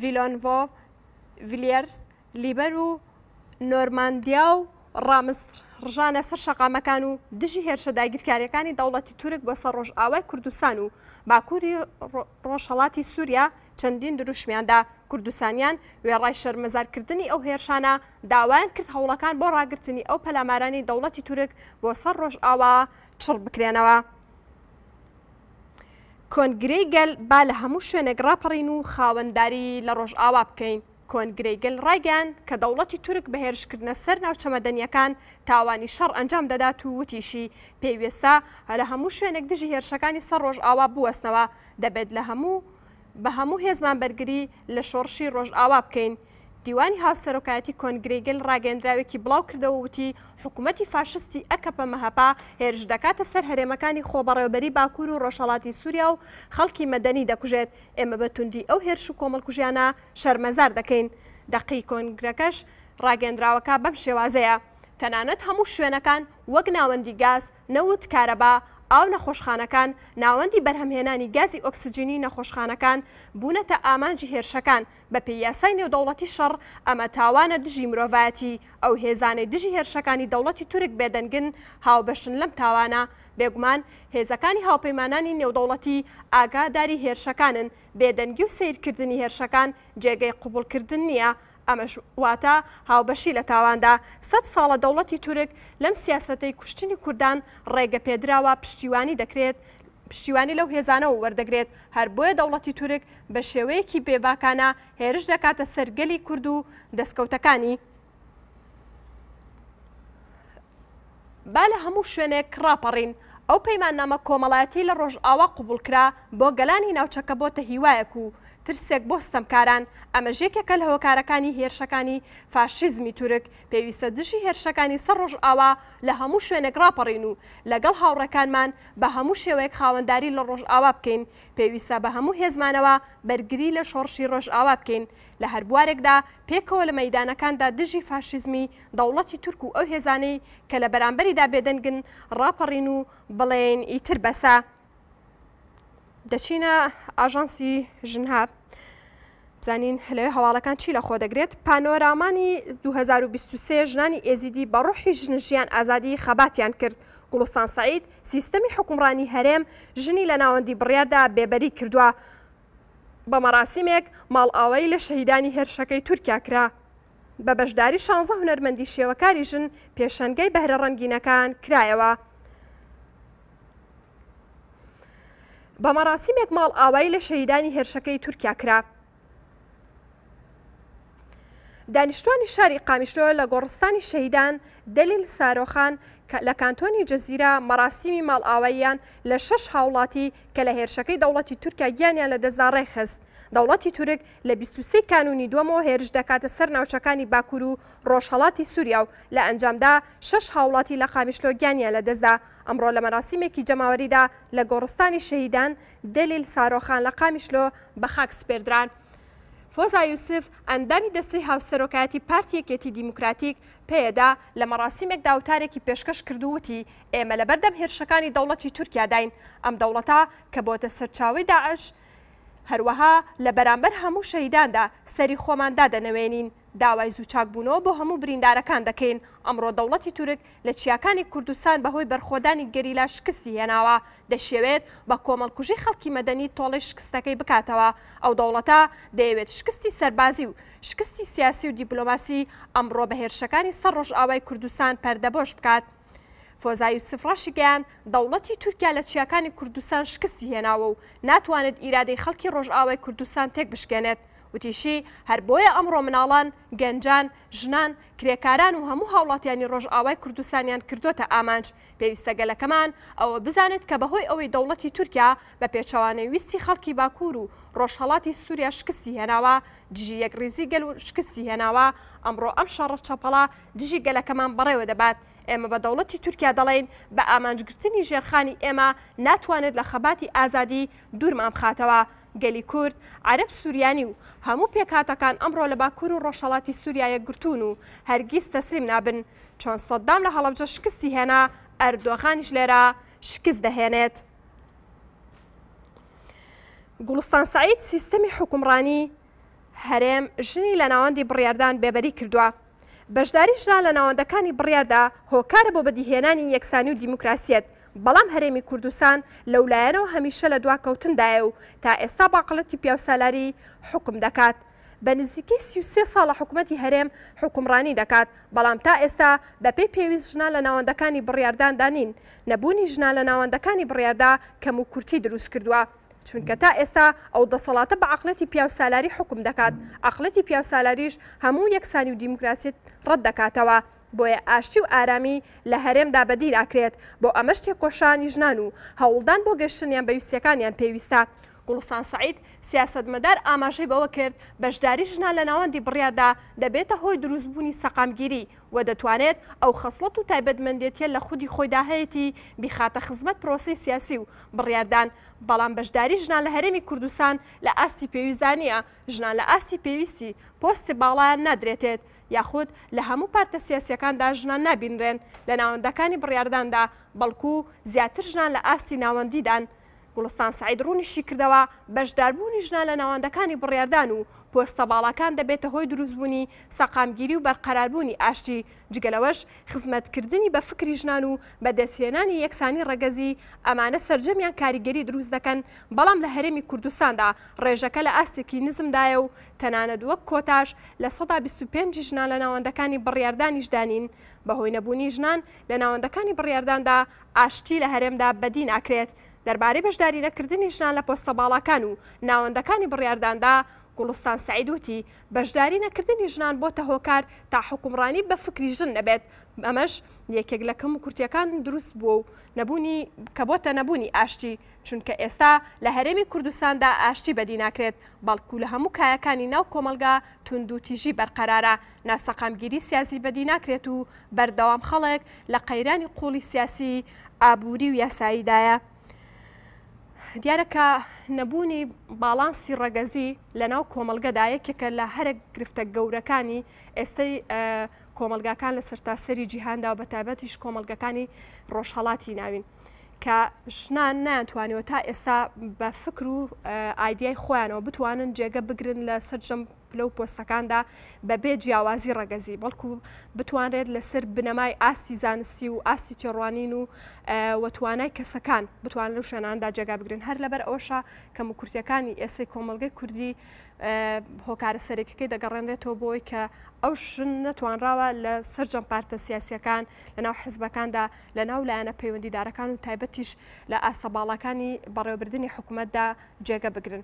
ڤیلۆنڤۆ، ڤلیەرس، لیبەر و نۆرماندیا و ڕامسر ڕژانە سەر شەقامەکان و دژی هێرشە داگیرکاریەکانی دەوڵەتی تورک بۆ سەر ڕۆژئاوای کوردستان و باکووری ڕۆژهڵاتی سووریا چەندین دروشمیاندا کوردستانیان وێڕای شەرمەزارکردنی ئەو هێرشانە داوایان کرد هەوڵەکان بۆ ڕاگرتنی ئەو پەلامارانی دەوڵەتی تورک بۆ سەر ڕۆژئاوا چڕ بکرێنەوە. کۆنگرەی گەل با لە هەموو شوێنێک ڕاپەڕین و خاوەنداری لە ڕۆژئاوا بکەین. کۆنگرەی گەل ڕایگەیاند کە دەوڵەتی تورک بە هێرشکردنە سەر ناوچە مەدەنییەکان تاوانی شەڕ ئەنجام دەدات و وتیشی، پێویستە لە هەموو شوێنێک دژی هێرشەکانی سەر ڕۆژئاوا بوەستنەوە، دەبێت لە هەموو بە هەموو هێزمان بەرگری لە شۆڕشی ڕۆژئاوا بکەین. دیوانی هاوسەرۆکایەتی کۆنگرەی گەل راگەیەندراوێکی بڵاوکردەوە وتی، حکومەتی فاشستی ئەکەپە-مەهەپە هێرش دەکاتە سەر هەرێمەکانی خۆبەڕێوەبەریی باکوور و رۆژهەڵاتی سووریا و خەڵکی مەدەنی دەکوژێت، ئێمە بە توندی ئەو هێرش و کۆمەڵکوژیانە شەرمەزار دەکەین. دەقی کۆنگرەکەش راگەیەندراوەکە بەم شێوازەیە، تەنانەت هەموو شوێنەکان وەک ناوەندی گاز، نەوت، کارەبا، ئاو، نەخۆشخانەکان، ناوەندی بەرهەمهێنانی گازی ئۆکسجینی نەخۆشخانەکان بوونەتە ئامانجی هێرشەکان، بە پێی یاسای نێودەوڵەتی شەڕ ئەمە تاوانە دژی مرۆڤایەتی، ئەو هێزانەی دژی هێرشەکانی دەوڵەتی تورک بێدەنگن هاوبەشن لەم تاوانە، بێگومان هێزەکانی هاوپەیمانانی نێودەوڵەتی ئاگاداری هێرشەکانن، بێدەنگی و سەیرکردنی هێرشەکان جێگەی قبوڵکردن نییە، ئەمەش واتە هاوبەشی لە تاواندا، سەد ساڵە دەوڵەتی تورک لەم سیاسەتەی کوشتنی کوردان ڕێگەپێدراوە پشتیوانی دەکرێت پشتیوانی لەو هێزانەوە وەردەگرێت، هەر بۆیە دەوڵەتی تورک بە شێوەیەکی بێباکانە هێرش دەکاتە سەر گەلی کورد و دەستکەوتەکانی با لە هەموو شوێنێک ڕاپەڕین ئەو پەیماننامە کۆمەڵایەتی لە ڕۆژئاوا قوبولکرا بۆ گەلانی ناوچەکە بۆتە هیوایەک و ترسێک بۆ ستەمکاران ئەمە ژێکێکە لە هۆکارەکانی هێرشەکانی فاشیزمی تورک پێویستە دژی هێرشەکانی سەر ڕۆژئاوا لە هەموو شوێنێک ڕاپەڕین و لەگەڵ هاوڕەکانمان بە هەموو شێوەیەک خاوەنداری لە ڕۆژئاوا بکەین پێویستە بە هەموو هێزمانەوە بەرگری لە شۆڕشی ڕۆژئاوا بکەین، لە هەر بوارێکدا پێکەوە لە مەیدانەکاندا دژی فاشیزمی دەوڵەتی تورک و ئەو هێزانەی کە لە بەرامبەریدا بێدەنگن ڕاپەڕین و بڵێین ئیتر بەسە. دەچینە ئاژانسی ژنهاب. بزانین لەوێ هەواڵەکان چی لەخۆ دەگرێت پانۆرامانی 2023 ژنانی ئێزیدی بە ڕۆحی ژن ژیان ئازادی خەباتیان کرد گوڵستان سعید سیستەمی حکومڕانی هەرێم ژنی لە ناوەندی بڕیاردا بێبەری کردووە بە مەراسیمێک ماڵئاوایی لە شەهیدانی هێرشەکەی تورکیا کرا بە بەشداری شانزە هونەرمەندی شێوەکاری ژن پێشەنگەی بەهرە ڕەنگینەکان کرایەوە. بە مەراسیمێک ماڵ ئاوایی لە شەهیدانی هێرشەکەی تورکیا کرا. دانیشتوانی شاری قامیشلۆ لە گۆڕستانی شەهیدان دەلیل سارۆخان لە کانتۆنی جەزیرە مەراسیمی ماڵئاواییان لە شەش هاوڵاتی کە لە هێرشەکەی دەوڵەتی تورکیا گیانیان لە دەستدا ڕێکخست دەوڵەتی تورک لە 23 کانونی دووەمەوە هێرش دەکاتە سەر ناوچەکانی باکوور و ڕۆژهەڵاتی سووریا و لە ئەنجامدا شەش هاوڵاتی لە قامیشلۆ گیانیان لە دەستدا ئەمڕۆ لە مەراسیمێکی جەماوەریدا لە گۆڕستانی شەهیدان دەلیل سارۆخان لە قامیشلۆ بە خاک سپێردران. فۆزا یوسف، ئەندامی دەستەی هاوسەرۆکایەتی پارتی یەکێتی دیموکراتیک، پەیەدە، لە مەراسیمێکدا وتارێکی پێشکەش کرد و وتی، ئێمە لەبەردەم هێرشەکانی دەوڵەتی تورکیاداین، ئەم دەوڵەتە کە بۆتە سەرچاوەی داعش، هەروەها لە بەرامبەر هەموو شەهیداندا سەری خۆمان دادەنەوێنین. داوای زوو چاکبوونەوە بۆ هەموو بریندارەکان دەکەین، ئەمڕۆ دەوڵەتی تورک لە چیاکانی کوردستان بەهۆی بەرخۆدانی گەریلا شکستی هێناوە، دەشیەوێت بە کۆمەڵکوژی خەڵکی مەدەنی تۆڵەی شکستەکەی بکاتەوە، ئەو دەوڵەتە دەیەوێت شکستی سەربازی و شکستی سیاسی و دیپلۆماسی ئەمڕۆ بە هێرشەکانی سەر ڕۆژئاوای کوردستان پەردەبۆش بکات. فۆزا یوسف ڕاشیگەیاند، دەوڵەتی تورکیا لە چیاکانی کوردستان شکستی هێناوە و ناتوانێت ئیرادەی خەڵکی ڕۆژئاوای کوردستان تێکبشکێنێت وتیشی، هەر بۆیە ئەمڕۆ مناڵان، گەنجان، ژنان، کرێکاران و هەموو هاوڵاتیانی ڕۆژئاوای کوردستانیان کردۆتە ئامانج، پێویستە گەلەکەمان ئەوە بزانێت کە بەهۆی ئەوەی دەوڵەتی تورکیا بە پێچەوانەی ویستی خەڵکی باکور و ڕۆژهەڵاتی سوریا شکستی هێناوە دژی یەکڕیزی گەل شکستی هێناوە ئەمڕۆ ئەم شەڕە چەپەڵە دژی گەلەکەمان بەڕێوە دەبات ئێمە بە دەوڵەتی تورکیا دەڵێین بە ئامانج گرتنی ژێرخانی ئێمە ناتوانێت لە خەباتی ئازادی دورمان بخاتەوە گەلی کورد، عەرەب سوریانی و هەموو پێکهاتەکان ئەمڕۆ لە باکور و ڕۆژهەڵاتی سوریا یەکگرتوون و هەرگیز تەسلیم نابن. چۆن سەدام لە هەڵەبجە شکستی هێنا، ئەردۆغانیش لێرە شکست دەهێنێت. گوڵستان سەعید، سیستەمی حوکمڕانی هەرێم ژنی لە ناوەندی بڕیاردان بێبەری کردووە. بەشداری ژنان لە ناوەندەکانی بڕیاردا هۆکارە بۆ بەدیهێنانی یەکسانی و دیموکراسیەت، بەڵام هەرێمی کوردستان لەولایەنەوە هەمیشە لە دواکەوتندایە و تا ئێستا باقەڵتی پیاوسالاری حوکم دەکات. بە نزیکەی سی و سێ ساڵە حکومەتی هەرێم حوکمڕانی دەکات، بەڵام تا ئێستا بەپێی پێویست ژنان لە ناوەندەکانی بڕیارداندا نین. نەبوونی ژنان لە ناوەندەکانی بڕیاردا کەموکورتی دروستکردووە. چونکە تا ئێستا ئەو دەسەڵاتە بە عەقڵێتی پیاوسالاری حوکم دەکات، عەقڵێتی پیاوسالاریش هەموو یەکسانی و دیموکراسیت ڕەت دەکاتەوە، بۆیە ئاشتی و ئارامی لە هەرێمدا بەدی ناکرێت، بۆ ئەمەش تێکۆشانی ژنان و هەوڵدان بۆ گەشتنیان بە ویستیەکانیان پێویستە. گوڵستان سەعید، سیاسەتمەدار ئاماژەی بەوەکرد، بەشداری ژنان لە ناوەندی بڕیاردا دەبێتە هۆی دروستبوونی سەقامگیری و دەتوانێت ئەو خەسڵەت و تایبەتمەندێتیە لە خودی خۆیدا هەیەتی بیخاتە خزمەت پرۆسەی سیاسی و بڕیاردان، بەڵام بەشداری ژنان لە هەرێمی کوردستان لە ئاستی پێویستدا نیە، ژنان لە ئاستی پێویستی پۆست باڵایان نادرێتێت، یاخود لە هەموو پارتە سیاسیەکاندا ژنان نابینرێن لە ناوەندەکانی بڕیارداندا، بەڵکو زیاتر ژنان لە ئاستی ناوەندیدان، گوڵستان سەعید ڕوونیشیکردەوە، بەشداربوونی ژنان لە ناوەندەکانی بڕیاردان و پۆستە باڵاکان دەبێتە هۆی دروستبوونی سەقامگیری و بەرقەراربوونی ئاشتی، جگە لەوەش خزمەتکردنی بە فکری ژنان و بەدەستهێنانی یەکسانی ڕەگەزی ئەمانە سەرجەمیان کاریگەری دروست دەکەن، بەڵام لە هەرێمی کوردستاندا ڕێژەکە لە ئاستێکی نزمدایە و تەنانەت وەک کۆتاش لە سەدا بیست و پێنج ژنان لە ناوەندەکانی بڕیاردانیشدا نین، بەهۆی نەبوونی ژنان لە ناوەندەکانی بڕیارداندا ئاشتی لە هەرێمدا بەدی ناکرێت. دەربارەی بەشدارینەکردنی ژنان لە پۆستە باڵاکان و ناوەندەکانی بڕیارداندا، گوڵستان سەعید وتی، بەشداری نەکردنی ژنان بۆتە هۆکار تا حوکمڕانی بە فکری ژن نەبێت، ئەمەش یەکێک لە کەموکورتییەکان دروست بووە و نەبوونی کە بۆتە نەبوونی ئاشتی، چونکە ئێستا لە هەرێمی کوردستاندا ئاشتی بەدی ناکرێت، بەڵکو لە هەموو کایەکانی ناو کۆمەڵگا توندوتیژی بەرقەرارە، نا سەقامگیری سیاسی بەدی ناکرێت و بەردەوام خەڵک لە قەیرانی قوڵی سیاسی ئابووری و یاساییدایە دیارە کە نەبوونی باڵانسی ڕەگەزی لە ناو کۆمەلگەدا یەکێکە لە هەرە گرفتە گەورەکانی ئێستای کۆمەلگاکان لە سەرتاسەری جیهاندا و بەتابەتیش کۆمەلگەکانی ڕۆژهڵاتی ناوین کە ژنان ناتوانەوە تا ئێستا بە فکر و ئایدای خۆیانەوە بتوانن جێگە بگرن لە سەررجەم پلە و پۆستەکاندا بەبێ جیاوازی ڕەگەزی بەڵکو بتوانرێت لەسەر بنەمای ئاستی زانستی و ئاستی تێڕوانین و وە توانای کەسەکان بتوان لەو شوێناندا جێگا بگرن هەر لەبەر ئەوشە کەم و کورتەکانی ئێستی کۆمەلگەی کوردی هۆکارە سەرەکەکەی دەگەڕێنرێتەوە بۆی کە ئەو ژن نەتوانراوە لە سەررجەم پارتە سیاسەکان لەناو حزبەکاندا لە ناو لایەنە پەیوەندیدارەکان و تایبەتیش لە ئاستە باڵەکانی بەڕێوەبردننی حکوومەتدا جێگە بگرن.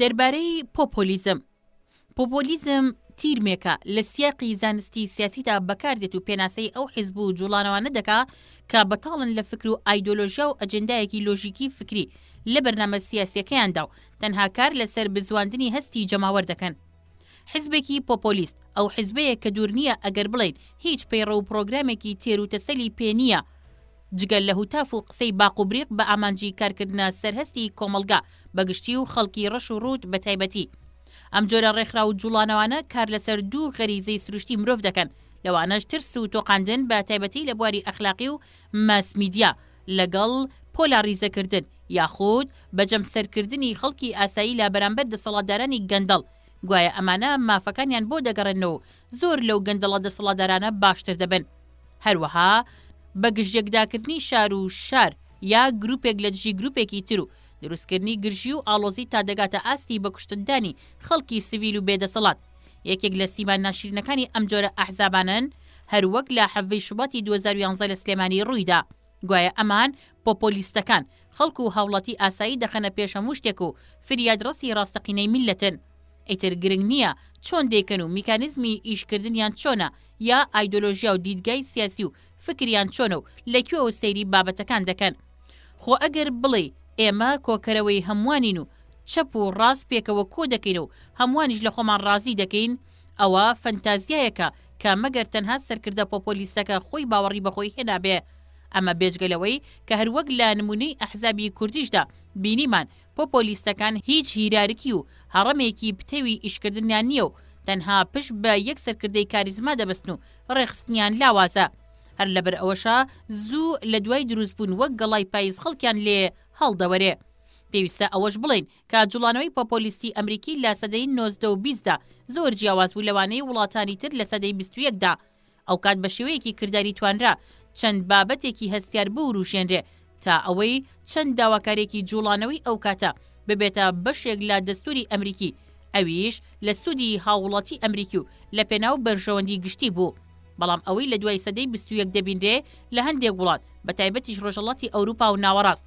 دەربارەی پۆپۆلیزم پۆپۆلیزم تیرمێکە لە سیاقی زانستی سیاسیدا بەکاردێت و پێناسەی ئەو حیزب و جوڵانەوانە دەکا کە بەتاڵن لە فکر و ئایدۆلۆژیا و ئەجندایەکی لۆژیکی فکری لە بەرنامە سیاسیەکەیاندا و تەنها کار لەسەر بزواندنی هەستی جەماوەر دەکەن حزبێکی پۆپۆلیست ئەو حزبەیە کە دوور نییە ئەگەر بڵێین هیچ پەیڕە و پرۆگرامێکی تێر و تەسەلی پێ نییە جگە لە هوتاف و قسەی باق و بریق بە ئامانجی کارکردنە سەر هەستی کۆمەڵگا بەگشتی و خەڵکی ڕەش و ڕووت بە تایبەتی ئەم جۆرە ڕێکخرا و جوڵانەوانە کار لەسەر دوو غەریزەی سروشتی مرۆڤ دەکەن لەوانەش ترس و تۆقاندن بە تایبەتی لە بواری ئەخلاقی و ماس میدیا و لەگەڵ پۆلاڕیزەکردن یاخود بە جەمسەرکردنی خەڵکی ئاسایی لە بەرامبەر دەسەڵاتدارانی گەندەڵ، گوایە ئەمانە مافەکانیان بۆ دەگەڕێننەوە و زۆر لەو گەندەڵە دەسەڵاتدارانە باشتر دەبن. هەروەها بە گژیەکداکردنی شار و شار یا گروپێک لە دژی گروپێکی تر و دروستکردنی گرژی و ئاڵۆزی تا دەگاتە ئاستی بە کوشتندانی خەڵکی سڤیل و بێدەسەڵات، یەکێک لە سیما ناشرینەکانی ئەم جۆرە ئەحزابانەن هەروەک لە حەڤی شوباتی 2011 لە سلێمانی ڕوویدا گوایە ئەمان پۆپۆلیستەکان خەڵک و هاوڵاتی ئاسایی دەخەنە پێش هەموو شتێک و فریاد ڕەسی ڕاستەقینەی میلەتن ئیتر گرنگ نییە چۆن دەیکەن و میکانیزمی ئیشکردنیان چۆنە یا ئایدۆلۆژیا و دیدگای سیاسی و فکریان چۆنە و لە کوێوە سەیری بابەتەکان دەکەن خۆ ئەگەر بڵێ ئێمە کۆکەرەوەی هەمووانین و چەپ و ڕاست پێکەوە کۆ دەکەین و هەمووانیش لە خۆمان ڕازی دەکەین، ئەوە فەنتازیایەکە کە مەگەر تەنها سەرکردە پۆپۆلیستەکە خۆی باوەڕی بە خۆی هێنابێ. ئەمە بێجگە لەوەی کە هەر وەک لە نموونەی ئەحزابی کوردیشدا بینیمان پۆپۆلیستەکان هیچ هیرارکی و هەڕەمێکی پتەوی ئیشکردنیان نییە و تەنها پشت بە یەک سەرکردەی کاریزما دەبەستن و ڕێکخستنیان لاوازە. هەر لەبەر ئەوەشە زوو لە دوای دروستبوون وەک گەڵای پایز خەڵکیان لێ هەڵدەوەرێ. پێویستە ئەوەش بڵێین کە جوڵانەوەی پۆپۆلیستی ئەمریکی لە سەدەی نۆزدە و بیستدا زۆر جیاواز بوو لەوانەی وڵاتانی تر لە سەدەی بیست و یەکدا، ئەوکات بە شێوەیەکی کرداری توانرا چەند بابەتێکی هەستیار بورووژێنرێ تا ئەوەی چەند داواکارێکی جوڵانەوەی ئەوکاتە ببێتە بەشێک لە دەستووری ئەمریکی ئەویش لە سوودی هاووڵاتی ئەمریکی و لە پێناو بەرژەوەندی گشتی بوو. بەڵام ئەوەی لە دوای سەدەی بیست و یەک دەبینرێ لە هەندێک وڵات بە تایبەتیش ڕۆژهەڵاتی ئەوروپا و ناوەڕاست،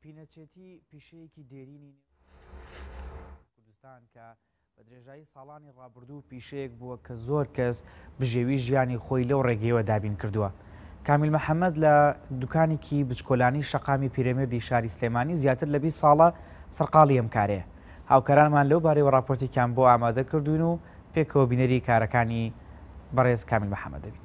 پینەچێتی پیشەیەکی دێرینی نێو هەرێمی کوردستان کە بە درێژایی ساڵانی ڕابردوو پیشەیەک بووە کە زۆر کەس بژێوی ژیانی خۆی لەو ڕێگەیەوە دابین کردووە. کامیل محەمەد لە دوکانێکی بچکۆلانی شەقامی پیرەمێردی شاری سلێمانی زیاتر لە بیست ساڵە سەرقاڵی ئەم کارەیە. هاوکارانمان لەو بارەیەوە ڕاپۆرتێکیان بۆ ئامادە کردووین و پێکەوە بینەری کارەکانی بەڕێز کامیل محەمەد دەبین.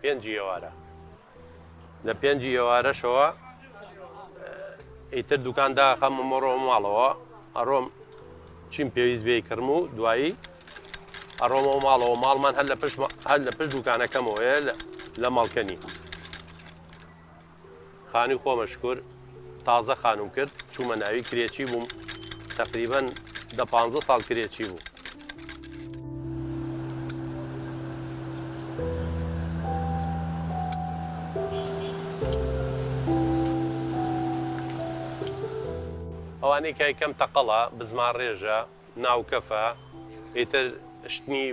پێنجی ئێوارە لە پێنجی ئێوارەشەوە ئیتر دوکان داخەم مەڕۆ ماڵەوە ئەڕۆم چیم پێویست بێ کڕم و دوایی ئەڕۆمەوە ماڵەوە ماڵمان هەر لە پشت هەر لە پشت دوکانەکەمەوەە لە ماڵکەنی خانوی خۆمە شکور تازە خانوم کرد چومە ناوی کرێچی بوم تەقریبەن دە پانزە ساڵ کرێچی بوو. ئەوانەی کای کەم تەقەڵە بزمارڕێژە. ناو کەفە ئیتر شتنی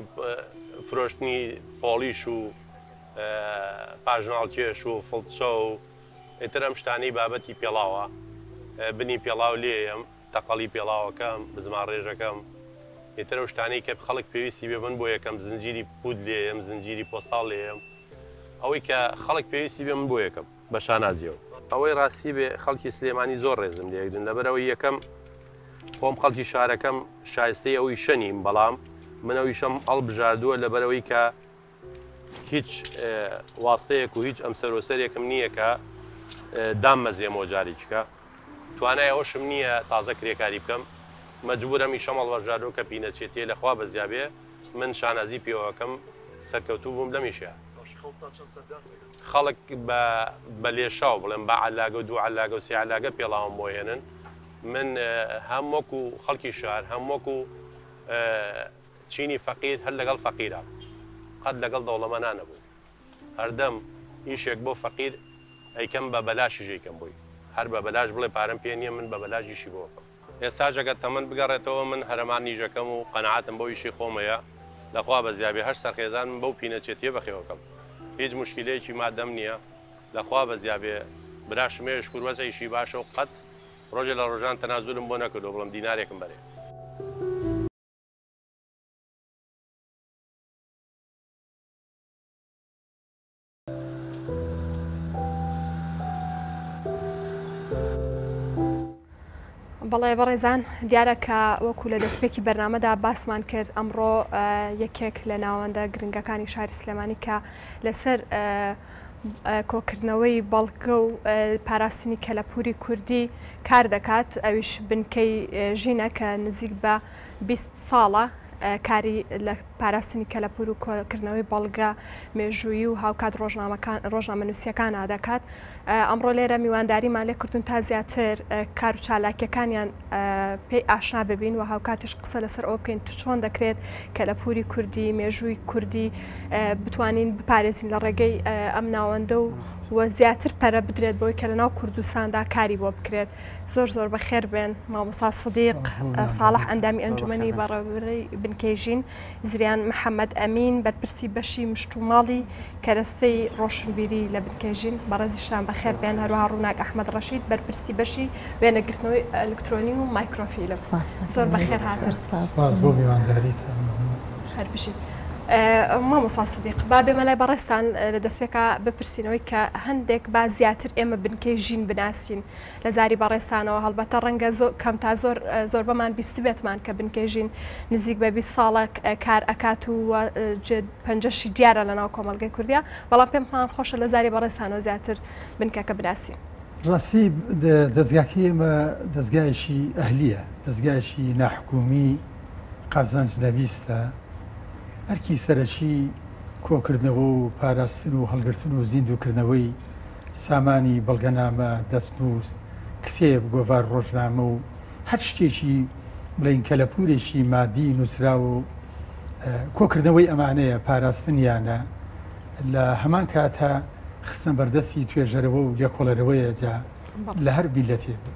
فرۆشتنی پۆڵیش و پاژناڵ کێش و فڵچە و ئیتر ئەم شتانەی بابەتی پێڵاوە بنی پێڵاو لێیەم تەقەڵی پێڵاوەکەم بزمار ڕێژەکەم ئیتر ئەو شتانەی کە خەڵک پێویستی بێ من بۆ یەکەم زنجیری پوود لێیەم زنجیری پۆستاڵ لێیەم ئەوەی کە خەڵک پێویستی بێ من بۆ یەکەم بە شانازیەوە. ئەوەی ڕاستی بێ خەڵکی سلێمانی زۆر ڕێزم لێگرن لەبەرئەوەی یەکەم خۆم خەڵکی شارەکەم شایستەی ئەو ئیشە نیم بەڵام من ئەو ئیشەم هەڵبژاردووە لەبەرئەوەی کە هیچ واستەیەک و هیچ ئەمسەرۆسەرێکم نییە کە داممەزرێمەوە جاریکە توانای ئەوەشم نییە تازە کرێکاری بکەم مەجبور ئەم ئیشەم هەڵبەژاردووە کە پینەچێتیە لە خوا بەزیا بێ من شانازی پێوەکەم سەرکەوتوو بووم لەم ئیشە. خەڵک بە بە لێشاو بڵێم با عەلاگە و دوو عەلاگە و سێ عەلاگە پێڵاوم بۆ هێنن من هەم وەکو خەڵکی شار هەم وەکو چینی فەقیر هەر لەگەڵ فەقیرە قەت لەگەڵ دەوڵەمەنا نەبوو هەردەم ئیشێک بۆ فەقیر ئەیکەم بە بەلاشیش ئەیکەم بۆی هەر بە بەلاش بڵێ پارەم پێ نییە من بە بەلاش ئیشی بۆ بکەم ئێستاش ئەگەر تەمەن بگەڕێتەوە من هەرەمار نیژەکەم و قەناعەتم بەو ئیشەی خۆمەیە لە خوا بەزیابێ هەر سەرخێزانم بەو پینەچێتیە بەخێوەکەم هیچ موشکیلەیەکی مادەم نیە لە خوا بەزیابێ برا شمێ شکور وەزعی ئیشی باشە و قەت ڕۆژێ لە ڕۆژان تەنازولم بۆ نەکردوە بڵێم دینارێکم بەرێ. بەڵێ بەڕێزان دیارە کە وەکو لە دەستپێکی بەرنمەدا باسمان کرد ئەمڕۆ یەکێک لە ناوەندە گرنگەکانی شاری سلێمانی کە لەسەر کۆکردنەوەی بەڵکە و پاراستنی کەلەپوری کوردی کار دەکات ئەویش بنکەی ژینە کە نزیک بە 20 ساڵە کاری لە پاراستنی کەلەپوور و کۆکردنەوەی بەڵگە مێژوویی و هاوکات ڕۆژنامە نووسەکان ئادەکات ئەمڕۆ لێرە میوانداری مالێ کردون تا زیاتر کار و چالاکیەکانیان پێی ئاشنا ببین و هاوکاتیش قسە لەسەر ئەو بکەین تو چۆن دەکرێت کەلەپوری کوردی مێژووی کوردی بتوانین بپارێزین لە ڕێگەی ئەم ناوەندە و وە زیاتر پەرە بدرێت بۆی کە لە ناو کوردستاندا کاری بۆ بکرێت. زۆر زۆر بەخێر بێن مامۆسا سدیق ساڵح ئەندامی ئەنجومنی بەڕێوبەرەی بنکەی ژین زریان محەممەد ئەمین بەرپرسی بەشی مشتوماڵی کەرەستەی ڕۆشنبیری لە بنکەی ژین بەڕێزیشان بەخێر بێن هەروها ڕووناک ئەحمد ڕەشید بەرپرسی بەشی وێنەگرتنەوەی ئەلکترۆنی و مایکرۆفیلم زۆر بەخێر هاتن هەربژین. مامۆسا سدیق با بێمە لای بەڕێستان لە دەستپێکا بپرسینەوەی کە هەندێک با زیاتر ئێمە بنکەی ژین بناسین لە زاری بەڕێستانەوە هەڵبەتە ڕەنگە زۆر کەم تا زۆر زۆربەمان بیستبێتمان کە بنکەی ژین نزیک بە 20 ساڵە کار ئەکات و پنجشی دیارە لە ناو کۆمەلگەی کوردیا بەڵام پێم پان خۆشە لە زاری بەڕێستانەوە زیاتر بنکەکە بناسین. ڕاستی دەستگاکەی ئێمە دەستگایشی ئەهلیە دەستگایشی ناحکومی قازانج نەبیستە، ئەرکی سەرەکی کۆکردنەوە و پاراستن و هەڵگرتن و زیندووکردنەوەی سامانی بەڵگەنامە، دەستنووس، کتێب، گۆڤار، ڕۆژنامە و هەر شتێکی بڵێین کەلەپوورێکی ماددیی نووسراو و کۆکردنەوەی ئەمانەیە، پاراستنیانە، لە هەمان کاتە خستنە بەردەستی توێژەرەوە و لێکۆڵەرەوەیە، جا لە هەر میللەتێک بن.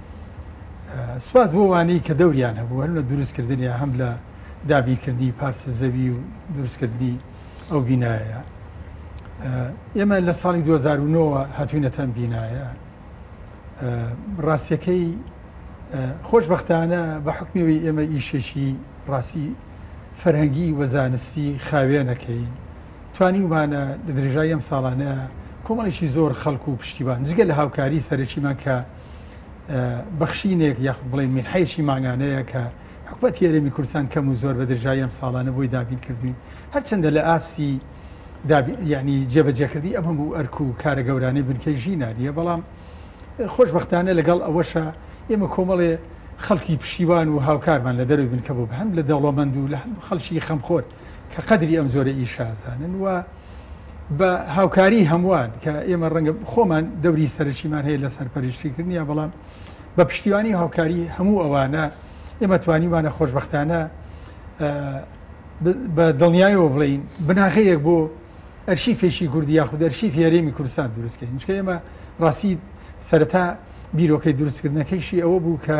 سوپاس بۆ وانەی کە دەوریان هەبوو هەر لە دروست کردنیان هەم لە دابینکردنی پارچە زەوی و دروستکردنی ئەو بینایە ئێمە لە ساڵی 2009ەوە هاتوینەتەم بینایە ڕاستەکەی خۆشببختانە بە حکمەوەی ئێمە ئیشێکی ڕاستی فەرهەنگی وەزانستی خاوێنەکەی توانی ومانە لە درێژای ئەم ساڵانە کۆمەڵێکی زۆر خەڵکو و پشتیبان جگە لە هاوکاری سەرەکیمان کە بەخشینێک یاخود بڵێ مینحەیەکی مانگانەیە کە حکومەت هێرێمی کوردستان کەم و زۆر بە درژایی ئەم ساڵانە بۆی دابین کردوین هەرچەندە لە ئاستی ینی جێبەجێکردی ئەم هەموو ئەرک و کارە گەورانەی بنکەی ژیناریە بەڵام خۆشببختانە لەگەڵ ئەوەشە ئێمە کۆمەڵێ خەڵکی پشیوان و هاوکارمان لە دەروی بنکە بۆ هەم لە دەوڵەمەند و لە هەم خەڵکی خەمخۆر کە قەدری ئەم زۆرە ئیشازانن و بە هاوکاریی هەمووان کە ئێمە ڕەنگە خۆمان دەوری سەرەکیمان هەیە لە سەرپەرشتیکردنی، بەڵام بە پشتیوانی هاوکاری هەموو ئەوانە ئێمە توانیومانە خۆشببختانە بە دڵنیایەوە بڵین بناغەیەک بۆ ئەرشی فێشی کوردی یاخود دەرشی هێرێمی کوردستان دروستکەین چکە ئێمە ڕاستی سەرەتا بیرۆکەی دروستکردنەکەیشی ئەوە بوو کە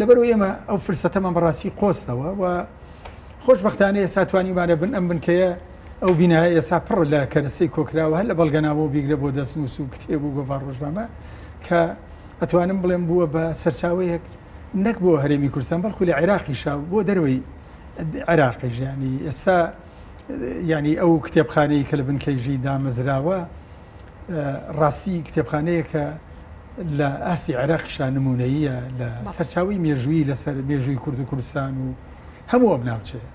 لەبەرو ئێمە ئەو فرسەتەمان بەڕاستی قۆستەوە و خۆشبەختانە ئێستا توانیومانە بن ئەم بنکەیە ئەو بینایە ئێستا پڕ لە کەرەسەی کۆکراوە هەر لە بەڵگەنامەوە بیگرە بۆ دەستنووس و کتێب و گۆڤار ڕۆژنامە کە ئەتوانم بڵێم بووە بە سەرچاوەیەک نەک بۆ هەرێمی کوردستان بەڵکو لە عێراقی شاو بۆ دەروی عێراقی ژیانی ئێستا ینی ئەو کتێبخانەی کە لە بنکەیژی دامەزراوە ڕاستی کتێبخانەیەکە لە ئاسی عێراقیشا نمونەیە لە سەرچاوی مێژووی لەسەر مێژووی کورد و کوردستان و هەموو ئەم ناوچەیە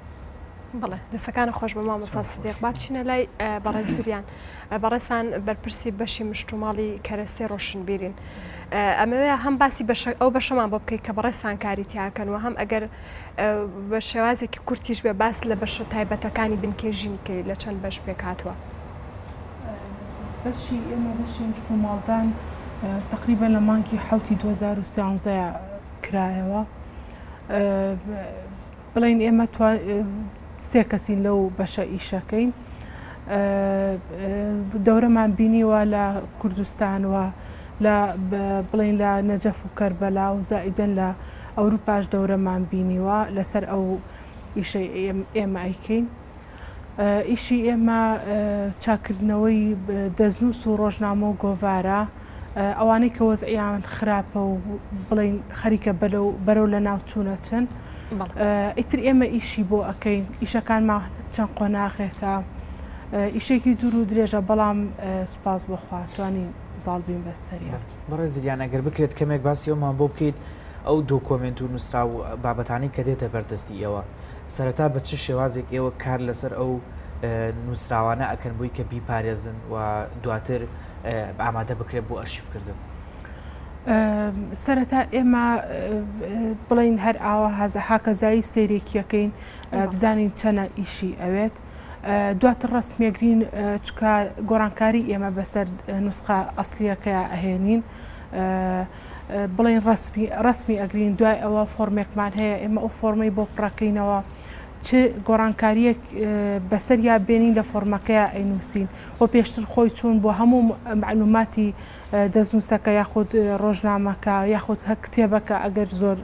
بڵێ دەسەکانە خۆش بە مامۆستا سدیق با بچینە لای بەڕێز زریان بەڕێسان بەرپرسی بەشی مشتوماڵی کەرەستی ڕۆشنبیرین ئەمەوێ هەم باسی ئەو بەشەمان بۆ بکەیت کە بەڕێسان کاری تیاکەن و هەم ئەگەر بە شێوازێکی کورتیش بێ باس لە بەشە تایبەتەکانی بنکێژین کەی لە چەند بەش پێکاتوە. بەشی ئێمە بەشی مشت و ماڵدان تقریبا لە مانگی حوتی دوزار و سیانزەیە کرایەوە بڵین ئێمە سێ کەسین لەو بەشە ئیشەکەین دەورەمان بینیوە لە کوردستانوە لە بڵین لە نەجەف و کەربەلا و زائیدەن لە ئەوروپاش دەورەمان بینیوە لەسەر ئەو ئیشەی ئێمە ئەیکەین. ئیشی ئێمە چاککردنەوەی دەستنووس و ڕۆژنامە و گۆڤارە، ئەوانەی کە وەزعیان خراپە و بڵین خەریکە بەرەو لە ناوچوونە چن ئیتر ئێمە ئیشی بۆ ئەەکەین ئیشەکانمان چەند قۆناغێکە ئیشێکی دوور و درێژە بەڵام سوپاس بۆخواتوانین زاڵبین بەسەریا بەڕێ زریان ئەگەر بکرێت کەمێک باسی ئەومان بۆ بکەیت ئەو دۆکۆمنت و نووسرا و بابەتانی کە دێتە بەردەستی ئێوە سەرەتا بە چ شێوازێک ئێوە کار لەسەر ئەو نووسراوانە ئەکەن بۆی کە بیپارێزن و دواتر ئامادە بکرێت بۆ ئەرشیفکردن؟ سەرەتا ئێمە بڵین هەر ئاوا هەزە هاکەزایی سێرێکیەکەین بزانین چەنە ئیشی ئەوێت. دواتر ڕسمێگرین چکە گۆڕانکاری ئێمە بەسەر نووسقا ئەسلیەکە ئەهێنین. بڵێین ڕەسمی ڕەسمی ئەگرین دوای ئەوە فۆرمێکمان هەیە ئێمە ئەو فۆرمەی بۆ پڕەکەینەوە چ گۆڕانکاریەک بەسەر یا بێنین لە فۆرمەکەی ئەینووسین و پێشتر خۆی چوون بۆ هەموو معلوماتی دەستنووسەکە یاخود ڕۆژنامەکە یاخود هە کتێبەکە ئەگەر زۆر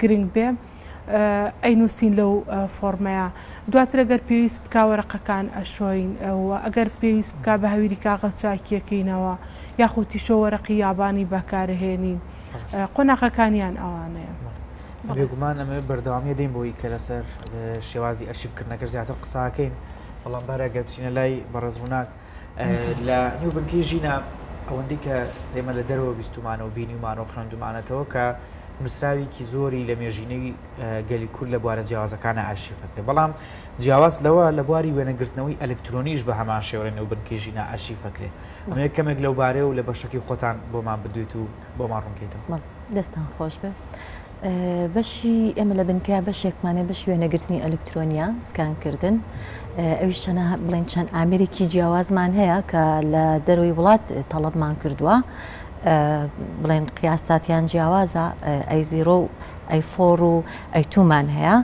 گرنگ بێ. ئەینوسین لەو فۆڕمەیا دواتر ئەگەر پێویست بکا وەرەقەکان ئەشۆین و ئەگەر پێویست بکا بە هەویری کاغەز چاکیەکەینەوە یاخود تیشۆ وەرەقی یابانی بەکارەهێنین قۆناغەکانیان ئەوانەیە. بێگومان ئەمە بەردەوامیە دەین بۆی کە لەسەر شێوازی ئەرشیف کردنەکە زیاتر قساکەین بەڵام بارە گەپچینە لای بەڕێز ڕووناک. لە نیو بنکەی ژینا ئەوەندەی کە ئێمە لە دەرەوە بیستمانە و بینیمان و خوێندمانەتەوە کە نووسراوێکی زۆری لە مێژینەی گەلی کورد لە بوارە جیاوازەکانە ئارشیفەکە بەڵام جیاواز لەوە لە بواری وێنەگرتنەوەی ئەلکترۆنیش بە هەمان شێوەێ نەو بنکێژینا ئارشیفەکرێ نوێ کەمێک لەو بارەیە و لە بەشەکی خۆتان بۆمان بدوێت و بۆمان ڕوونکەیتەوە دەستان خۆش بێ. بەشی ئێمە لە بنکەیا بەشێکمانێ بەشی وێنەگرتنی ئەلکترۆنیا سکان کردن ئەوی شەنە بڵێن چەند ئامریکی جیاوازمان هەیە کە لە دەروی وڵات تەڵبمان کردووە بڵێن قیاساتیان جیاوازە ئەی زیرۆ و ئەی فۆڕ و ئەی تومان هەیە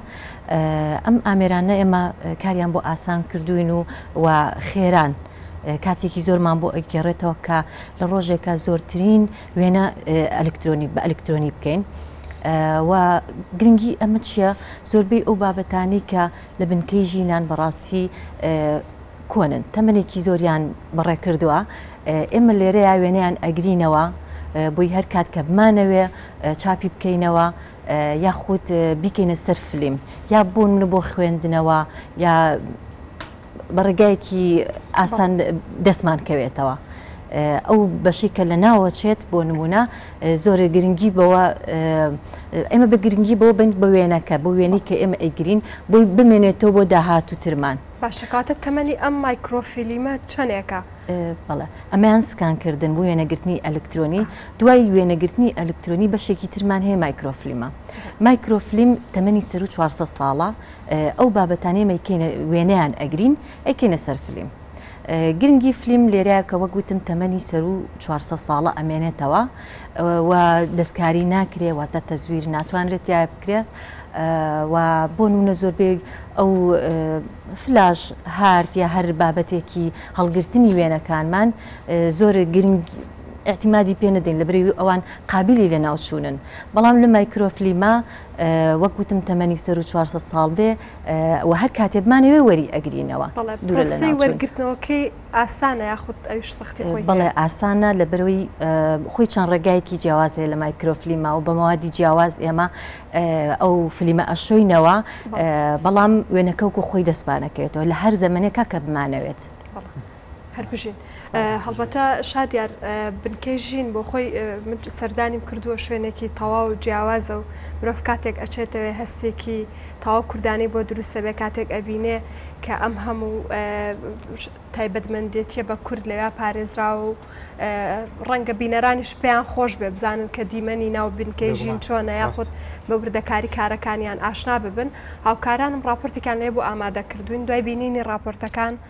ئەم ئامێرانە ئێمە کاریان بۆ ئاسان کردوین و و خێران. کاتێکی زۆرمان بۆ ئەگەڕێتەوە کە لە ڕۆژێکە زۆرترین وێنە ئەلکترۆنی بە ئەلکترۆنی بکەین و گرنگی ئەمە چییە زۆربەی ئەو بابەتانی کە لە بنکەی ژینان بەڕاستی کۆنن تەمەێکی زۆریان بەڕێ کردووە ئێمە لێرەیە وێنیان ئەگرینەوە بۆی هەر کات کە بمانەوێ چاپی بکەینەوە یاخود بیکەینە سەر فلیم یا بوون بۆ خوێندنەوە یا بە ڕێگایەکی ئاسان دەستمان کەوێتەوە ئەو بەشی کە لە ناوە چێت بۆ نمونە زۆرە گرنگی بەوە ئێمە بە گرنگی بۆ بنگ بە وێنەکە بۆ وێنی کە ئێمە ئەیگرین بۆی بمێنێتەوە بۆ داهات و ترمان باشەکاتە تەمەنی ئەم مایکرۆفیلیمە چەندێکە بەڵێ ئەمەیان سکانکردن بۆ وێنەگرتنی ئەلکترۆنی دوای وێنەگرتنی ئەلکترۆنی بەشێکی ترمان هەیە مایکرۆفلیمە مایکرۆفلیم تەمەنی سەر و 400 ساڵە ئەو بابەتانەی مەیکەینە وێنەیان ئەگرین ئەیکەینە سەر فلیم گرنگی فلیم لێرە کە وەک وتم تەمەنی سەرو 400 ساڵە ئەمێنێتەوە و دەستکاری ناکرێ واتە تەزویر ناتوانرێت تیا بکرێت و بۆ نونە زۆربێ ئەو فلاش هارد یا هەر بابەتێکی هەڵگرتنی وێنەکانمان زۆر گرنگ اعتمادی پێ نەدەین لە بری ئەوان قابلی لە ناوچوونن بەڵام لە مایکرۆفلیما وەک وتم تەمەنی سەرو چوار سەد ساڵ بێ و هەر کاتێ بمانەوێ وەری ئەگرینەوە بەڵێ دوورە لە پرۆسەی ناوچوون. وەرگرتنەوەکەی ئاسانە یاخود ئەویش سەختی خۆی هەیە؟ بەڵێ ئاسانە لە بەرەوەی خۆی چەند ڕێگایەکی جیاواز هەیە لە مایکرۆفلیما و بە مەوادی جیاواز ئێمە ئەو فلیمە ئەشۆینەوە بەڵام وێنەکە وەکو خۆی دەستپانەکەوێتەوە لە هەر زەمەنێکا کە بمانەوێت. هەر بژین هەڵبەتە شادیار بنکەی ژین بۆ خۆی سەردانیم کردووە شوێنێکی تەواو جیاوازە و مرۆڤ کاتێک ئەچێتەوێ هەستێکی تاوا کوردانی بۆ دروستە بێ کاتێک ئەبینێ کە ئەم هەموو تایبەتمەندێتیە بە کورد لەویا پارێزراوە و ڕەنگە بینەرانیش پێیان خۆش بێ بزانن کە دیمەنی ناو بنکەی ژین چۆنە یاخود بە وردەکاری کارەکانیان ئاشنا ببن هاوکارانم راپۆرتێکیان لێ بۆ ئامادە کردوین دوای بینینی راپۆرتەکان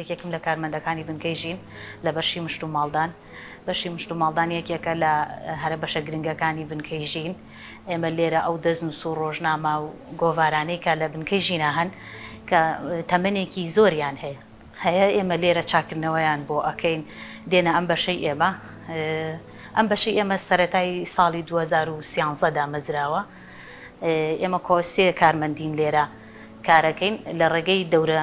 یەکێکم لە کارمەندەکانی بنکەی ژین لە بەشی مشت و ماڵدان، بەشی مشت و ماڵدان یەکێکە لە هەرە بەشە گرنگەکانی بنکەی ژین، ئێمە لێرە ئەو دەستنووس و ڕۆژنامە و گۆڤارانەی کە لە بنکەی ژینا هەن کە تەمەنێکی زۆریان هەیە، هەیە ئێمە لێرە چاککردنەوەیان بۆ ئەکەین دێنە ئەم بەشەی ئێمە، ئەم بەشەی ئێمە سەرەتای ساڵی دوو هەزار و سیانزە دامەزراوە، ئێمە کۆ سێ کارمەندین لێرە کارەکەین لە ڕێگەی دەورە.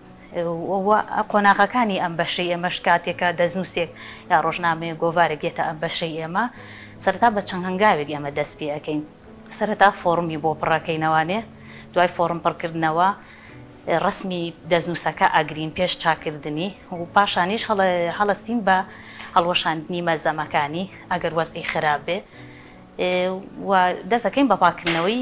و قۆناغەکانی ئەم بەشەی ئێمەش کاتێکە دەستنووسێک یا ڕۆژنامەیەک گۆڤارێک دێتە ئەم بەشەی ئێمە سەرەتا بە چەند هەنگاوێک ئێمە دەست پێ ئەکەین سەرەتا فۆڕمی بۆ پڕ ئەکەینەوانێ دوای فۆڕم پڕ کردنەوە ڕەسمی دەستنووسەکە ئەگرین پێش چاکردنی و پاشانیش هەڵەستین بە هەڵوەشاندنی مەلزەمەکانی ئەگەر وەزعی خراپ بێ و دەست ئەکەین بە پاککردنەوەی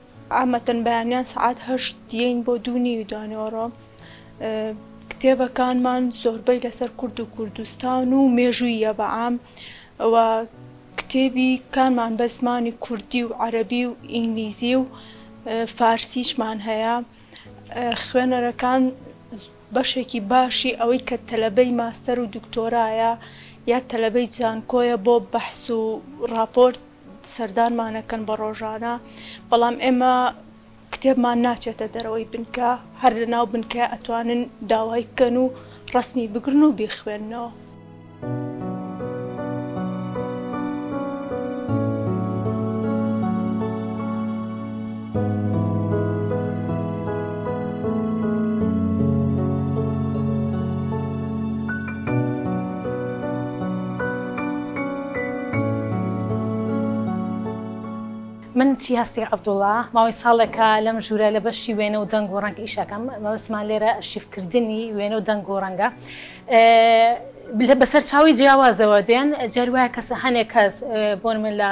عامەتەن بەیانیان سەعات هەشت یین بۆ دوو نیو دانیۆرۆ کتێبەکانمان زۆربەی لەسەر کورد و کوردستان و مێژوویە بەعام و کتێبی کانمان بە زمانی کوردی و عەرەبی و ئینگلیزی و فارسیشمان هەیە خوێنەرەکان بەشێکی باشی ئەوەی کە تەلەبەی ماستەر و دکتۆرایە یا تەلەبەی زانکۆیە بۆ بەحس و ڕاپۆرت سەردانمانەکەن بە ڕۆژانە بەڵام ئێمە کتێبمان ناچێتە دەرەوەی بنکە هەر لە ناو بنکە ئەتوانن داوای بکەن و ڕسمی بگرن و بیخوێنەوە. من چیهستیر عەبدوڵا، ماوەی ساڵێکە لەم ژوورە لە بەشی وێنە و دەنگ و ڕەنگ ئیش ئەکەم. مەبەستمان لێرە ئەرشیفکردنی وێنە و دەنگ و ڕەنگە. بە سەرچاوەی جیاوازەوە دێن، جاری وایە کەس هەنێ کەس بۆ نموونە لە،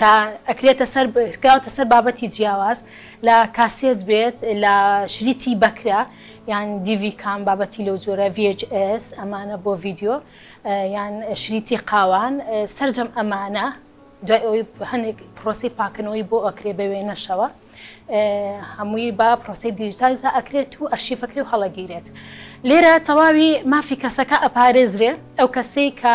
کە ئەکرێتە سەر کراوەتە سەر بابەتی جیاواز لە کاسێت بێت لە شریتی بەکرە یان دیڤی کام بابەتی لەو جۆرە VHS ئەمانە بۆ ڤیددیو یان شریتی قاوان سرجەم ئەمانە دوای ئەوی هەندێک پرۆسی پاکردنەوەی بۆ ئەکرێ بە وێنەشەوە هەمووی با پرۆسی دیجیتایزە ئەکرێت و ئەرشیفەکری و هەڵەگیرێت لێرە تەواوی مافی کەسەکە ئەپارێزرێ ئەو کەسەی کە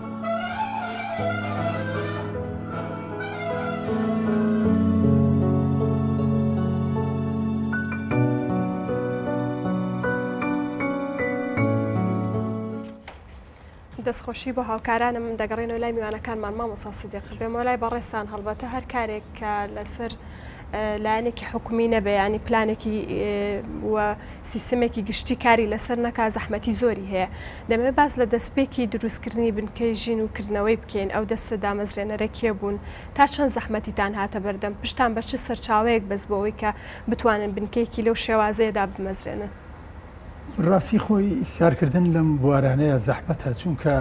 دەستخۆشی بۆ هاوکارانم دەگەڕێنەوە لای میوانەکانمان مامۆسا سدیق بێمە لای بەڕێستان هەڵبەتە هەر کارێک کە لەسەر لایەنێکی حکومی نەبێ ینی پلانێکی سیستمێکی گشتی کاری لەسەر نەکا زەحمەتی زۆری هەیە دەمەوێت باس لە دەستپێکی دروستکردنی بنکەی ژین و کردنەوەی بکەین، ئەو دەستە دامەزرێنەرە کێ بوون؟ تا چەند زەحمەتیتان هاتە بەردەم؟ پشتتان بە چ سەرچاوەیەک بەست بۆ ئەوەی کە بتوانن بنکەیەکی لەو شێوازەیە دابمەزرێنن؟ ڕاستی خۆی کارکردن لەم بوارانەیە زەحمەتە، چونکە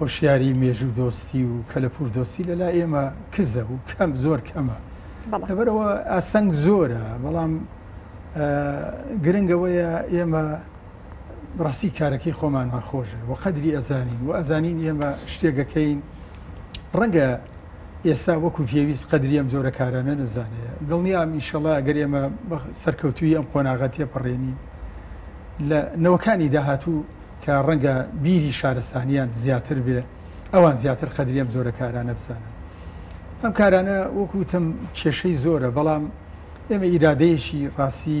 هۆشیاری مێژوودۆستی و کەلەپووردۆستی لە لای ئێمە کزە و کەم زۆر کەمە، لەبەرئەوە ئاستەنگ زۆرە، بەڵام گرنگ ئەوەیە ئێمە، بڕاستی کارەکەی خۆمانمان خۆشێ و قەدری ئەزانین و ئەزانین ئێمە شتێگەکەین ڕەنگە ئێستا وەکو پێویست قەدری ئەم جۆرە کارانە نەزانێ دڵنیام ئیشەڵە ئەگەر ئێمە سەرکەوتوی ئەم قۆناغە تێپەڕێنین لە نەوەکانی داهاتوو کە ڕەنگە بیری شارستانیان زیاتر بێ ئەوان زیاتر قەدری ئەم جۆرە کارانە بزانن ئەم کارانە وەکوتم کێشەی زۆرە بەڵام ئێمە ئیرادەیەکی ڕاستی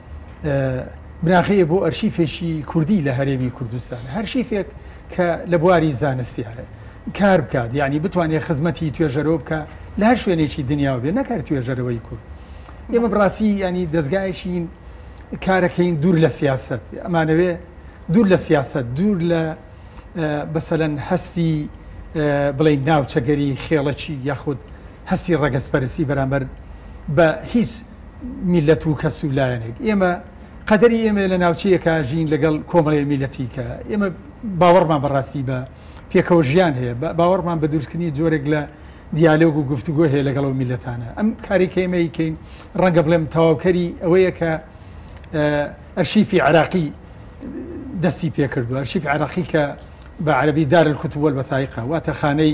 بناغەیە بۆ ئەرشیفێکی کوردی لە هەرێمی کوردستان هەرشیفێک کە لە بواری زانستیایە کار بکات یعنی بتوانێت خزمەتی توێژەرەوە بکە لە هەر شوێنێکی دنیا بێ نەکرد توێژەرەوەی کورد ئێمە بڕاستی ینی دەستگایشین کارەکەین دوور لە سیاست ئەمانەوێ دوور لە سیاست دوور لە بەسەلەن هەستی بڵێ ناوچەگەری خێڵەکی یاخود هەستی ڕەگەزپەرسی بەرامبەر بە هیچ میللەت و کەس و لایەنێک ئێمە قەدەری ئێمە لە ناوچەیەکە ژین لەگەڵ کۆمەڵی میلەتی کە ئێمە باوەڕمان بەڕاستی بە پێکەوە ژیان هەیە باوەڕمان بە دروستکردنی جۆرێک لە دیالۆگ و گفتوگۆ هەیە لەگەڵ و میلەتانە ئەم کارێک ئێمە یکەین ڕەنگە بڵێم تەواوکەری ئەوەیە کە ئەرشیفی عراقی دەستی پێکردووە ئەرشیف عراقی کە بە عەرەبی دار الکتب والوثائقە، واتە خانەی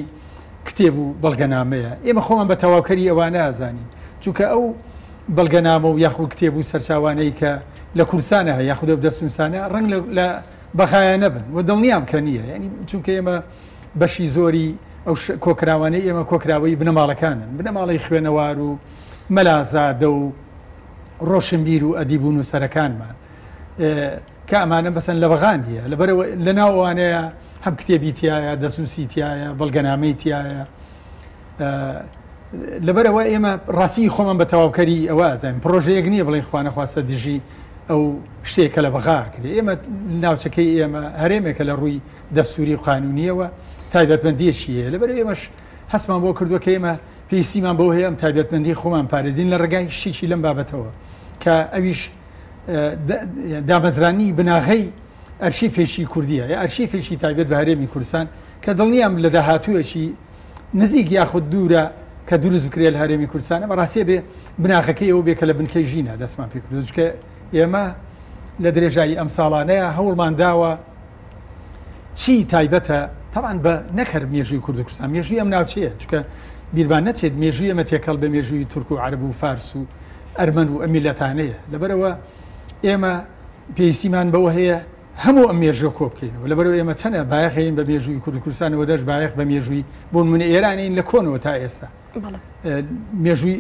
کتێب و بەڵگەنامەیە، ئێمە خۆمان بە تەواوکەری ئەوانە ئەزانین، چونکە ئەو بەڵگەنامە و یاخود کتێب و سەرچاوانەی کە لە کوردستانە هەیە یاخود لەو دەستنووسانە ڕەنگ لە لە بەغایا نەبن و دڵنیام کە نییە، یانی چونکە ئێمە بەشی زۆری ئەو ش کۆکراوانەی ئێمە کۆکراوەی بنەماڵەکانن، بنەماڵەی خوێنەوار و مەلازادە و ڕۆشنبیر و ئەدیب و نووسەرەکانمان. کە ئەمانە بەسەن لە بەغاندیە لەبەر لە ناوانەیە هەم کتێبی تایە دەسوسی تایە بەڵگەنامەی تایە لەبەرەوە ئێمە ڕاستی خۆمان بە تەواوکەری ئەوە زانین پرۆژەیەک نییە بڵێ خوانە خواستە دژی ئەو شتێکە لە بەغا کرێ ئێمە ناوچەکەی ئێمە هەرێمێکە لە ڕووی دەسووری و قانونیەوە تایبەتمەندیەکی هەیە لەبەر ئێمەش هەستمان بۆ کردووە کە ئێمە پێویستیمان بۆ هەیە ئەم تایبەتمەندی خۆمان پارێزین لە ڕگای شیشی لەم بابەتەوە کە ئەویش دامەزرانی بناغەی ئەرشیفێکی کوردیە یا ئەرشیفێکی تایبێت بە هەرێمی کوردستان کە دڵنیام لە داهاتوویەکی نزیک یاخود دوورە کە دروست بکرێت لە هەرێمی کوردستانە بەڕاستێ بێ بناغەکەی ئەو بێ کە لە بنکەی ژینە دەستمان پێ کردوچکە ئێمە لە درێژایی ئەم ساڵانەیە هەوڵمان داوە چی تایبەتە تاوان بە نەکەر مێژوی کورد کوردستان مێژوی ئەم ناوچەیە چکە بیربان نەچێت مێژوی ئەمە تێکەڵ بە مێژوی تورک و عرب و فارس و ئەرمەن و ئەم میللەتانەیە، لەبەرئەوە ئێمە پێویستیمان بەوە هەیە هەموو ئەم مێژووە کۆبکەینەوە، لەبەرئەوە ئێمە چەنە بایەخین بە مێژووی کوردو کوردستان نەوەد هەشت بایەخ بە مێژووی بۆ نمونە ئێرانین لە کۆنەوە تا ئێستا مێژووی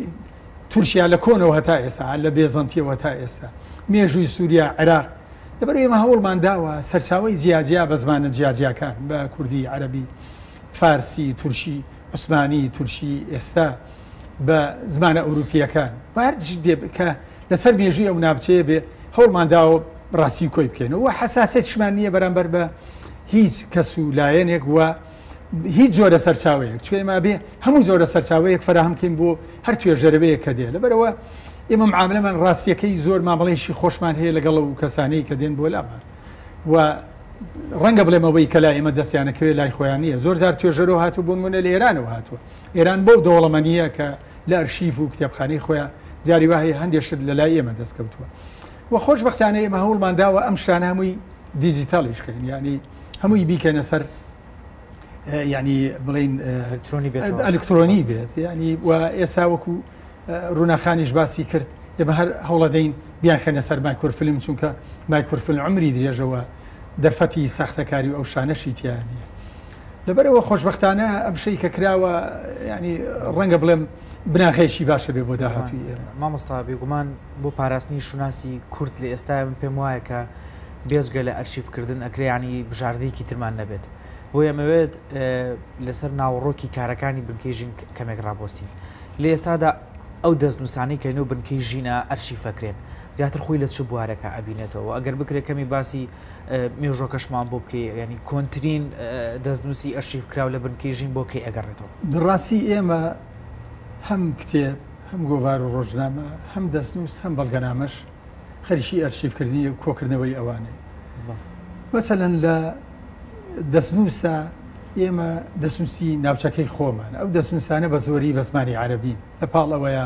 تورکیا لە کۆنەوە هەتا ئێستا لە بێزەنتیەوە تا ئێستا مێژووی سووریا عێراق لەبەر ئێمە هەوڵمان داوە سەرچاوی جیاجیا بە زمانە جیاجیاکان بە کوردی عەربی فارسی تورکی عوسمانی تورکی ئێستا بە زمانە ئەوروپییەکان با هەر تشت دێ کە لەسەر مێژووی ئەو ناوچەیە بێ هەوڵمان داوە ڕاستی و کۆی بکەین و حساسێتشمان نییە بەرامبەر بە هیچ کەس و لایەنێک وە هیچ جۆرە سەرچاوەیەک چێ ما بێ هەموو جۆرە سەرچاوەیەک فراهمکەین بۆ هەر توێژەرەوەیە کە دێ لەبەرەوە ئێمە معاملەمان ڕاستیەکەی زۆر مامەڵێکی خۆشمان هەیە لەگەڵ و کەسانەی کە دێن بۆ لامان و ڕەنگە بڵێمەوەی کە لا ئێمە دەستیانەکەوێت لای خۆیان نیە زۆر زار توێژەرەوە هاتو بۆ منە لە ئێرانەوە هاتووە ئێران بەو دەوڵەمەنییە کە لە ئەرشیف و کتێبخانەی خۆیان جاری وا هەیە هەندێ شت لە لای ئێمە دەست کەوتووە و خۆشبەختانە ئێمە هەوڵمان داوە ئەم شتانە هەمووی دیجیتالیش کەین یعنی هەمووی بیکەنە سەر ینی بڵین ئەلکترۆنی بێت ینی و ئێسا وەکو ڕووناخانیش باسی کرد ئێمە هەر هەوڵەدەین بیانخێنە سەر مایکرفلم چونکە مایکرفل عمری درێژەوە دەرفەتی ساختەکاری و ئەو شانەشی تیانە لەبەرئەوە خۆشبەختانە ئەم شەی کە کراوە یانی ڕەنگە بڵێم بناغەیەکی باشە بێ بۆ داهاتووی ئێمە. مامۆستا بێگومان بۆ پاراستنی شوناسی کورد لە ئێستایە من پێم وایە کە بێجگە لە ئەرشیفکردن ئەکرێ یانی بژاردەیەکی ترمان نەبێت بۆیە ئەمەوێت لەسەر ناوەڕۆکی کارەکانی بنکەی ژین کەمێک ڕابۆستین لە ئێستادا ئەو دەستنووسانەی کە نێو بنکەی ژینە ئەرشیفەکرێن زیاتر خۆی لە چ بوارێکە ئەبینێتەوە ئەگەر بکرێت کەمی باسی مێژوەکەشمان بۆ بکەی یانی کۆنترین دەستنووسی ئەرشیف کراو لە بنکەی ژین بۆ کەی ئەگەڕێتەوە بڕاستی ئێمە هەم کتێب هەم گۆڤار و ڕۆژنامە هەم دەستنووس هەم بەڵگەنامەش خەریکی ئەرشیفکردنی و کۆکردنەوەی ئەوانێ مەسەەن لە دەستنووسە ئێمە دەسوسی ناوچەکەی خۆمان ئەو دەسنووسانە بە زۆری بە زمانی عربی لە پاڵ ئەوەیە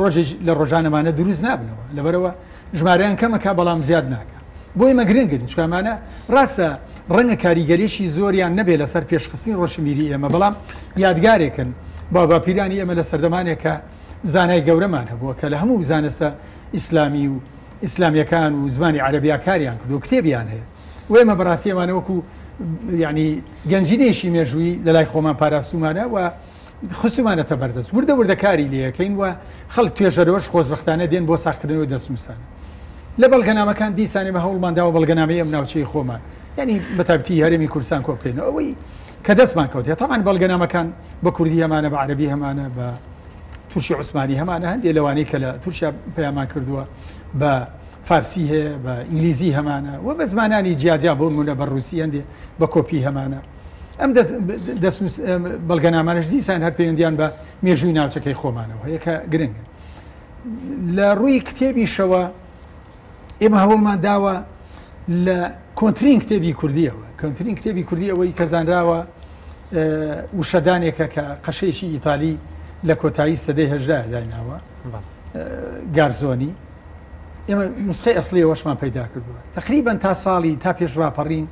ڕۆژێک لە ڕۆژانەمانە دروست نابنەوە لەبەرەوە ژمارەیان کەمەکە بەڵام زیاد ناکە بۆی مەگرنگن چکمانە ڕاستە ڕەنگە کاریگەریشی زۆریان نەبێ لەسەر پێشخستنی ڕۆشنبیری ئێمە بەڵام یادگارێکن با باپیرانی ئێمە لە سەردەمانێکە زانای گەورەمان هەبووە کە لە هەموو زانستە ئیسلامی و ئیسلامیەکان و زمانی عەربیاکاریان کردو کتێبیان هەیە و ئێمە بەڕاستی ئەمانەوەکو ینی گەنجینێکی مێژووی لە لای خۆمان پاراستومانە و خستومانەتە بەردەست وردە وردە کاری لەکەین و خەڵک توێژەرەوەش خۆزبختانە دێن بۆ ساخکردنەوەی دەستنووسان لە بەڵگەنامەکان دیسانێ بە هەوڵمانداوە بەڵگەنامەیە ئەم ناوچەی خۆمان یعنی بەتابتی هەرێمی کوردستان کۆ بکەینەوە ئەوەی کە دەستمان کەوتێت تاوان بەڵگەنامەکان بە کوردی هەمانە بە عربی هەمانە بە تورکی عوسمانی هەمانە هەندێک لەوانەی کە لە تورکیا پەیامان کردووە بە فارسی هەیە بە ئینگلیزی هەمانە و بە زمانانی جیاجیا بۆ منە بە ڕوسی هەندێ بە کۆپی هەمانە ئەم بەڵگەنامانەش دیسان هەر پەیوەندیان بە مێژووی ناوچەکەی خۆمانەوە هەیە کە گرنگە لە ڕووی کتێبیشەوە ئێمە هەوڵمان داوە لە کۆنتترین کتێبی کوردیەوە کەنتترین کتێبی کوردی ئەوەی کە زانراوە وشەدانێکە کە قەشەیەکی ئیتالی لە کۆتایی سەدەی هەژدا دایناوە گارزۆنی ئێمە نوسخەی ئەسڵی ئەوەشمان پەیدا کردووە تەقریبەن تا ساڵی تا پێش ڕاپەڕین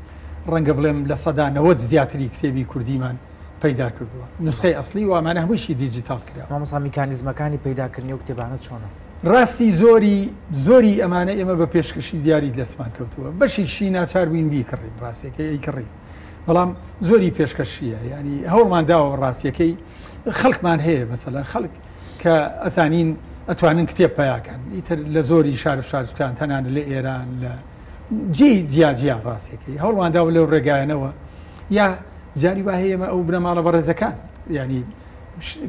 ڕەنگە بڵێم لە سەدا نەوەد زیاتری کتێبی کوردیمان پەیدا کردووە نوسخەی ئەسڵی وامانە هەموویشی دیجیتال کرا مامۆسا میکانیزمەکانی پەیداکردنی و کتێبانە چۆنە؟ ڕاستی زۆری زۆری ئەمانە ئێمە بە پێشکەشی دیاری دەستمان کەوتووە بەشێکشی ناچار بووین بیکڕین ڕاستەکەی ئەیکڕین بەڵام زۆری پێشکەشیە ینی هەوڵمان داوە ڕاستیەکەی خەڵکمان هەیە مەسەلەن خەڵک کە ئەزانین ئەتوانن کتێب پەیاکەن ئیتر لە زۆری شار و شارستان تەنان لە ئێران لە جێ جیاجیا ڕاستەکەی هەوڵماندا لەو ڕێگایەنەوە یا جاری وایە ئێمە ئەو بنەماڵە بەڕێزەکان ینی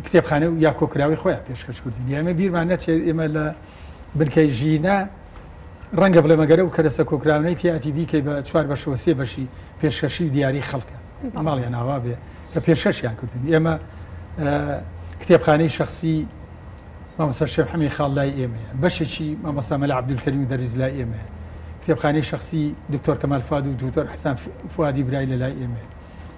کتێبخانە و یا کۆکراوی خۆیان پێشکەش کردین ئێمە بیرمان نەچێت ئێمە لە بنکەی ژینا ڕەنگە بڵێ مەگەرە و کەرەسە کۆکراونەی تیاتی بیکەی بە چوار بەشەوە سێ بەشی پێشکەشی و دیاری خەڵکە ماڵیان ئاوا بێ کە پێشەشیان کردن ئێمە کتێبخانەی شخصی مامەسەر شێف حەمی خاڵ لای ئێمەیە بەشێکی مامەسا مەلا عبدولکەری و دەریز لای ئێمەیە کتێبخانەی شخصی دکتۆر کەمال فاد و دوتۆر حسان فوادی برای لە لای ئێمەیە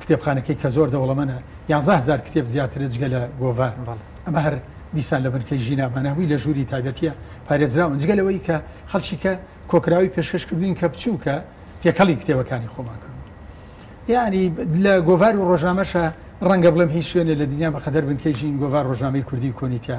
کتێبخانەکەی کە زۆر دەوڵەمەنە یازە هزار کتێب زیاترە جگە لە گۆڤار ئەمە هەر دیسان لە بنکەی ژینا بەناوی لە ژووری تایبەتە پارێزراون جگە لەوەی کە خەڵکی کە کۆکراوی پێشکەشکردوین کە بچووکە تێکەڵی کتێبەکانی خۆمان کردو یعنی لە گۆڤار و ڕۆژنامەشە ڕەنگە بڵێم هیچ شوێنێ لە دنیا بەقەدەر بنکەی ژین گۆڤار ڕۆژنامەی کوردی کۆنیتە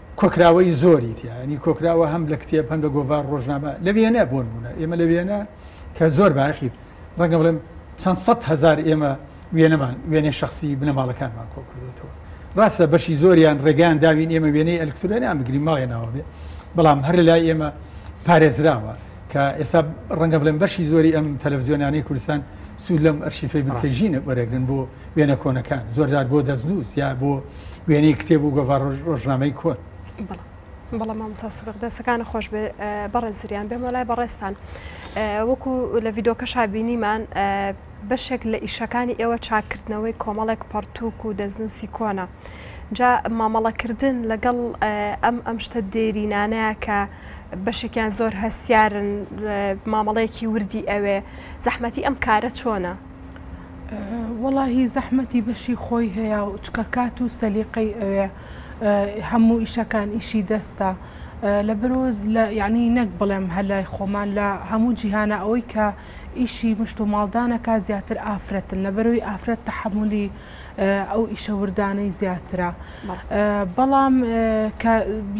کۆکراوەی زۆری تیا ینی کۆکراوە هەم لە کتێب هەم لە گۆڤار ڕۆژنامە لە وێنە بۆ نمونە ئێمە لە وێنە کە زۆر بایەخی ڕەنگە بڵێم چەند سەد هزار ئێمە وێنەمان وێنەی شخصی بنەماڵەکانمان کۆ کردوێتەوە ڕاستە بەشی زۆریان ڕێگەیان داوین ئێمە وێنەی ئەلکترۆنیان بگرین ماڵێ ناوە بێ بەڵام هەر لای ئێمە پارێزراوە کە ئێستا ڕەنگە بڵێن بەشی زۆری ئەم تەلەڤزیۆنانەی کوردستان سوود لەم ئەرشیفەی بکەژینە وەرەگرن بۆ وێنە کۆنەکان زۆرجار بۆ دەستنووس یا بۆ وێنەی کتێب و گۆڤار ڕۆژنامەی کۆن. بەڵە مامسا سبق دەسەکانە خۆش بێ بەڕێن سریان بێ مەلای بەڕێستان وەکو لە ڤیدۆکە شابینیمان بەشێک لە ئیشەکانی ئێوە چاکردنەوەی کۆمەڵێک پەرتوک و دەستنووسی کۆنە جا مامەڵەکردن لەگەڵ ئەم ئەم شتە دێرینانەیە کە بەشێکیان زۆر هەستیارن مامەڵەیەکی وردی ئەوێ زەحمەتی ئەم کارە چۆنە وەڵا هی زەحمەتی بەشی خۆی هەیە و چکە کات و سەلیقەی ئەوێ هەموو ئیشەکان ئیشی دەستە لە بەرۆز لە یعنی نەک بڵێم هەلای خۆمان لە هەموو جیهانە ئەوەی کە ئیشی مشت و ماڵدانەکە زیاتر ئافرەتن لە بەرەوەی ئافرەت تەحملی ئەو ئیشە وردانەی زیاترە بەڵام کە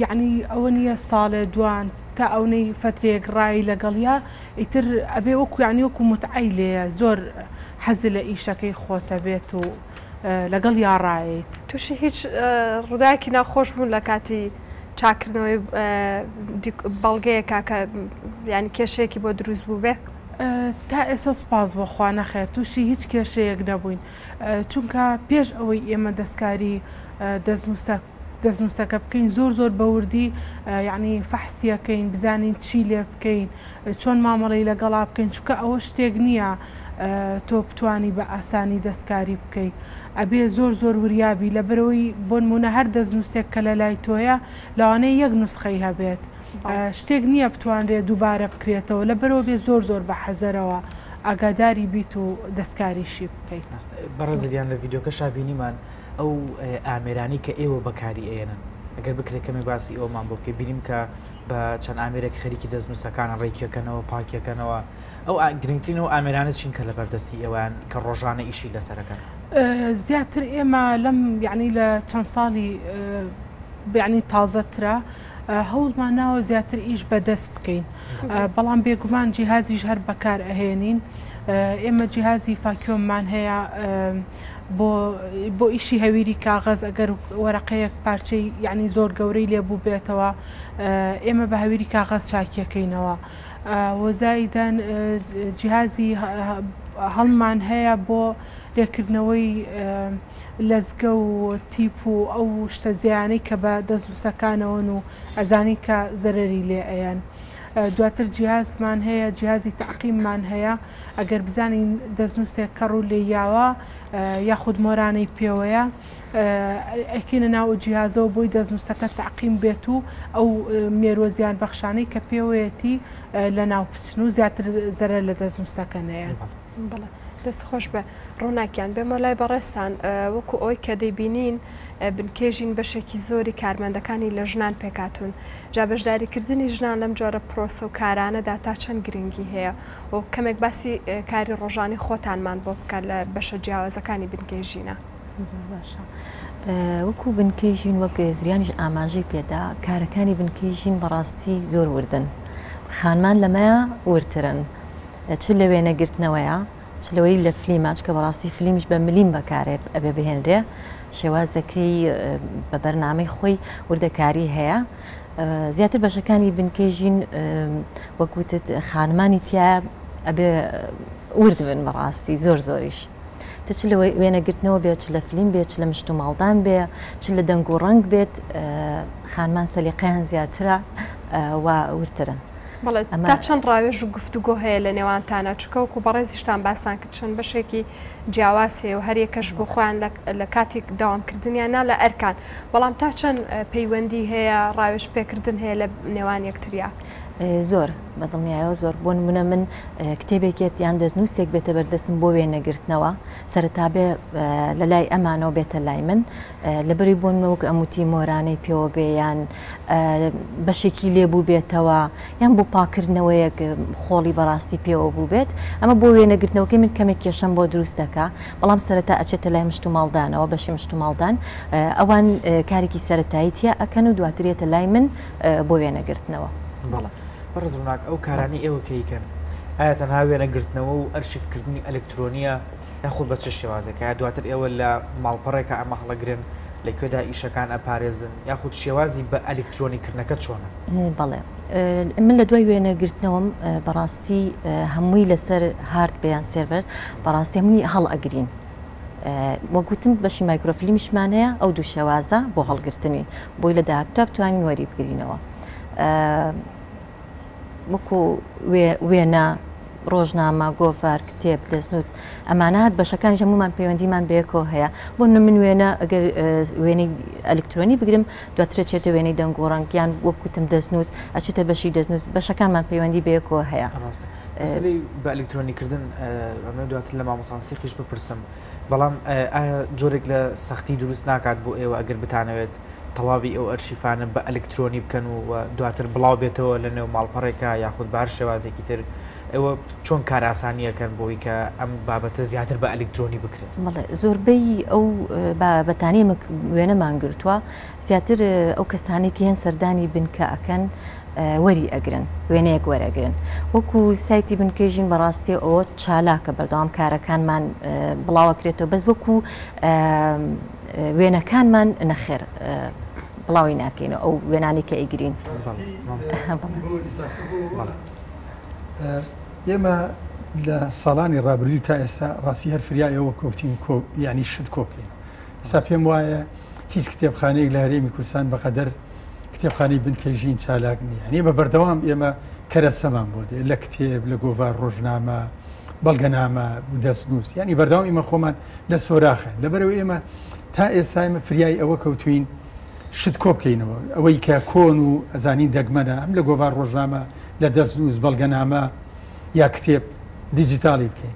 یعنی ئەوە نیە ساڵێ دوان تا ئەونەی فترێک ڕایی لەگەڵە ئیتر ئەبێ وەکو یانی وەکو متعەی لێیە زۆر حەزی لە ئیشەکەی خۆتە بێت و لەگەڵ یاڕایت. تووشی هیچ ڕوداوێکی ناخۆش بوون لە کاتی چاکردنەوەی بەڵگەیەکا کە یانی کێشەیەکی بۆ دروست بووبێ؟ تا ئێستا سوپاس بۆ خوا نەخێر تووشی هیچ کێشەیەک نەبووین چونکە پێش ئەوەی ئێمە دەستکاری دەستنووسە دەستنووسەکە بکەین زۆر زۆر بە وردی یعنی فەحسیەکەین بزانین چی لێ بکەین چۆن مامەڵی لەگەڵا بکەین چکە ئەوە شتێک نییە تۆ بتانی بە ئاسانی دەستکاری بکەیت ئەبێ زۆر زۆر وریابی لە برەوەی بۆن مونە هەر دەستنووسێک کە لە لای تۆیە لەوانەیە یەک نوسخەی هەبێت شتێک نییە بتوانرێت دووبارە بکرێتەوە لە بەرەوە بێ زۆر زۆر بە حەزەرەوە ئاگاداری بیت و دەستکاریشی بکەیت بەڕزگیان لە یددیوکە شابینیمان ئەو ئامێرانەی کە ئێوە بەکاری ئەیەنن ئەگەر بکرێت کەمێ باسی ئەومان بۆ بکە بینیم کە بە چەند ئامێرێک خەریکی دەست نووسەکانە ڕێکیەکەنەوە پاکیەکەنەوە ئەو گرنگترین و ئامێرانە چین کە لە بەردەستی ئێوان کە ڕۆژانە ئیشی لەسەرەکەن زیاتر ئێمە لەم یعنی لە چەند ساڵی بیانی تازەترە هەوڵمان ناوە زیاتر ئیش بەدەست بکەین بەڵام بێگومان جیهازیش هەر بەکار ئەهێنین ئێمە جیهازی فاکیۆممان هەیە بۆ بۆ ئیشی هەویری کاغەز ئەگەر وەرەقەیەک پارچەی یعنی زۆر گەورەی لێ بوو بێتەوە ئێمە بە هەویری کاغەز چاکیەکەینەوە وەزایدان جیهازی هەڵمان هەیە بۆ لێکردنەوەی لەزگە و تیپ و ئەو شتە زیانەی کە بە دەستنووسەکانەوەن و ئەزانی کە زەرری لێ ئەیەن دواتر جیهازمان هەیە جیازی تاقیممان هەیە ئەگەر بزانین دەستنووسێک کەڕ و لێییاوە یاخود مۆرانەی پێوەیە، ئەیکەینە ناو ئەو جیهازەوە بۆی دەستنووسەکە تەعقیم بێت و ئەو مێرووە زیانبەخشانەی کە پێوەیەتی لەناو بچن و زیاتر زەرەر لە دەستنووسەکە نەیەن. دەست خۆش بێ ڕووناکیان بێمە لای بەڕێزتان وەکو ئەوی کە دەیبینین بنکەی ژین بەشێکی زۆری کارمەندەکانی لە ژنان پێکاتون جا بەشداریکردنی ژنان لەم جۆرە پرۆسە و کارانەدا تا چەند گرنگی هەیە و کەمێک باسی کاری ڕۆژانی خۆتانمان بۆ بکە لە بەشە جیاوازەکانی بنکەی ژینە. زۆر باشە وەکو بنکەی ژین وەک زریانیش ئاماژەی پێدا کارەکانی بنکەی ژین بەڕاستی زۆر وردن خانمان لەمەیە وردترن چ لە وێنە گرتنەوەیە چ لەوەی لە فلیماچ کە بەڕاستی فلیمش بە ملیم بەکارێ ئەبێ بهێنرێ شێوازەکەی بە بەرنامەی خۆی وردەکاری هەیە زیاتر بەشەکانی بنکەی ژین وەک وتت خانمانی تیا ئەبێ ورد بن بەڕاستی زۆر زۆریش تە چ لە وێنەگرتنەوە بێت چ لە فلیم بێت چ لە مشت و ماڵدان بێ چ لە دەنگ و ڕنگ بێت خانمان سەلیقیان زیاترە و ورترن. بڵێت تا چەند ڕاوێژ و گفتوگۆ هەیە لە نێوانتانە چکەوەکو بەڕێزیشتان باسان کرد چەند بەشێکی جیاواز هەیە و هەریەکەش بۆ خۆیان لە کاتێک داوامکردنیان نا لە ئەرکان بەڵام تا چەند پەیوەندی هەیە ڕاوێش پێکردن هەیە لە نێوان یەکتریا زۆر بە دڵنیایەوە زۆر بۆ نمونە من کتێبێکێت یان دەستنووسێک بێتە بەردەسم بۆ وێنەگرتنەوە سەرتا بێ لە لای ئەمانەوە بێتە لای من لە بری بۆ نەوەک ئەموتی مۆرانەی پێوە بێ یان بەشێکی لێبوو بێتەوە یان بۆ پاکردنەوەیەک خۆڵی بەڕاستی پێوە بوو بێت ئەمە بۆ وێنەگرتنەوەکەی من کەمێک کێشەم بۆ دروست دەکە بەڵام سەرەتا ئەچێتە لای مشتوماڵدانەوە بەشی مشتوماڵدان ئەوان کارێکی سەرەتایی تیا ئەکەن و دواتر یەتە لای من بۆ وێنە گرتنەوە. بەڵێ بەڕێز ڕوناک ئەو کارانەی ئێوە کەیکەن ئایا تەنها وێنە گرتنەوە و ئەرشیف کردنی ئەلکترۆنیە یاخود بە چ شێوازێک ئایا دواتر ئێوە لە ماڵپەڕێکا ئەمە هەڵەگرن لە کوێدا ئیشەکان ئەپارێزن یاخود شێوازی بە ئەلکترۆنی کردنەکە چۆنە؟ بەڵێ من لە دوای وێنە گرتنەوەم بەڕاستی هەمووی لەسەر هارد بیان سێرڤەر بەڕاستی منی هەڵ ئەگرین وەک وتم بەشی مایکرۆفلیمیشمان هەیە ئەو دوو شێوازە بۆ هەڵگرتنی بۆی لە داهاتوتا بتوانین وەری بگرینەوە وەکو وێنە ڕۆژنامە گۆڤار کتێب دەستنووس ئەمانە هەر بەشەکانی هەمومان پەیوەندیمان بەیەکەوە هەیە بۆ نە من وێنە ئەگەر وێنەی ئەلکترۆنی بگرم دواترە چێتە وێنەی دەنگ و ڕەنگیان وەکوتم دەستنووس ئەچێتە بەشی دەستنووس بەشەکانمان پەیوەندی بەیەکەوە هەیە. مەسەلەی بە ئەلیکترۆنی کردن ئەمە دواتر لە مامۆسان سیقیش بپرسم بەڵام ئایا جۆرێک لە سەختی دروست ناکات بۆ ئێوە ئەگەر بتانەوێت تەواوی ئەو ئەرشیفانە بە ئەلکترۆنی بکەن و دواتر بڵاو بێتەوە لە نێو ماڵپەڕێکە یاخود بار شێوازێکی تر ئەوە چۆن کاراسانیەکەن بۆی کە ئەم بابەتە زیاتر بە ئەلکترۆنی بکرێت زۆربەی ئەو بابەتانی وێنەمان گرتووە زیاتر ئەو کەسانەی کە هێن سەردانی بنکە ئەکەن وەری ئەگرن وێنەیەک وەرەگرن وەکو سایتی بنکەی ژین بەڕاستی ئەوە چالاکە بەردەوام کارەکانمان بڵاوەکرێتەوە بەس وەکو وێنەکانمان نەخێر بڵاوی ناکەینەوە ئەو وێنانی کە ئەیگرین ئێمە لە ساڵانی ڕابردوو تا ئێستا ڕاستی هەر فریایەوە کۆکتین کۆ یعنی شت کۆکەین سا پێم وایە هیچ کتێبخانەیەک لە هەرێمی کوردستان بەقەدەر کتێبخانەی بنکەی ژین چالاک نییە هەنێ بە بەردەوام ئێمە کەرەسەمان بۆ دێ لە کتێب لە گۆڤار ڕۆژنامە بەڵگەنامە دەستنووس ینی بەردەوام ئمە خۆمان لە سۆراخێن لەبەرەوە ئێمە تا ئێستا ئمە فریای ئەوە کەوتوین شت کۆ بکەینەوە ئەوەی کە کۆن و ئەزانی دەگمەنە ئەم لە گۆڤار ڕۆژنامە لە دەستنووس بەڵگەنامە یا کتێب دیجیتاڵی بکەین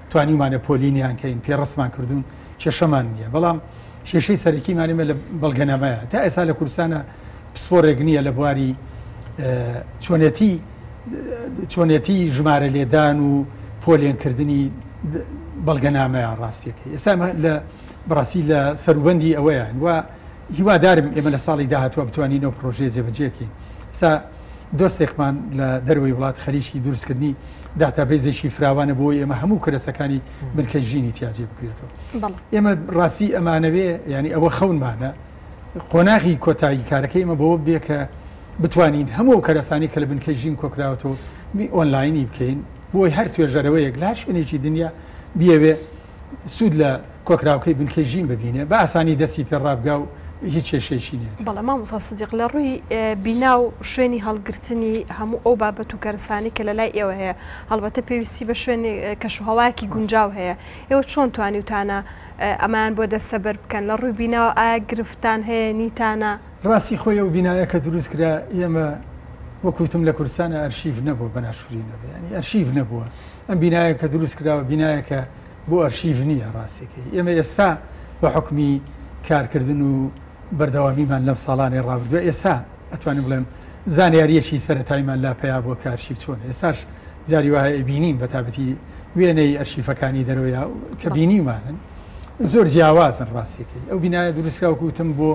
توانیومانە پۆلینیان کەین، پێڕستمان کردوون، کێشەمان نییە، بەڵام کێشەی سەرەکیمان ئێمە لە بەڵگەنامەیە. تا ئێستا لە کوردستانا پسپۆڕێک نییە لە بواری چۆنێتی چۆنێتی ژمارە لێدان و پۆلێنکردنی بەڵگەنامەیە ڕاستیەکەی. ئێستا ئێمە لە بەڕاستی لە سەروبەندی ئەوەیە و هیوادارم ئێمە لە ساڵی داهاتووە بتوانین ئەو پڕۆژەیە جێبەجێ کەین. ئێستا دۆستێکمان لە دەروەی وڵات خەریکی دروستکردنی داتابەیزێکی فراوانە بۆ ئێمە هەموو کەرەسەکانی بنکەی ژینی تیاجێ بکرێتەوە ئێمە ڕاستی ئەمانەوێ ینی ئەوە خەونمانە قۆناغی کۆتایی کارەکەی ئمە بەوە بێ کە بتوانین هەموو و کەرەسانی کە لە بنکەی ژین کۆکراوەتەوە ئۆنلاینی بکەین بۆی هەر توێژەرەوەیەک لا شوێنێکی دنیا بیاوێ سوود لە کۆکراوکەی بنکەی ژین ببینێ بە ئاسانی دەستی پێ ڕابگا و هیچ کێشەیەکی نێت بەڵێ مامۆستا سدیق لە ڕووی بینا و شوێنی هەڵگرتنی هەموو ئەو بابەت و کەرسانی کە لە لای ئێوە هەیە هەڵبەتە پێویستی بە شوێنی کەشوهواکی گونجاو هەیە ئێوە چۆن توانیوتانە ئەمان بۆ دەستەبەر بکەن لە ڕووی بینا و ئایا گرفتان هەیە نیتانە ڕاستی خۆی و بینایە کە دروست کرا ئێمە وەکوتم لە کوردستان ئەرشیف نەبوو بەناشفری نەبێ ئەرشیف نەبووە ئەم بینایە کە دروست کراوە بینایەکە بۆ ئەرشیڤ نییە ڕاستەکەی ئێمە ئێستا بە حکومی کارکردن و بەردەوامیمان لەم ساڵانی ڕابردووە ئێستا ئەتوانین بڵێم زانیاریەکی سەرەتایمان لا پیا بۆ کارشیف چۆن ئێساش جاری وایە ئەبینین بە تابەتی وێنەی ئەرشیفەکانی دەرەوەە کە بینیمانن زۆر جیاوازن ڕاستەکەی ئەو بینایە دروستکراوکوتم بۆ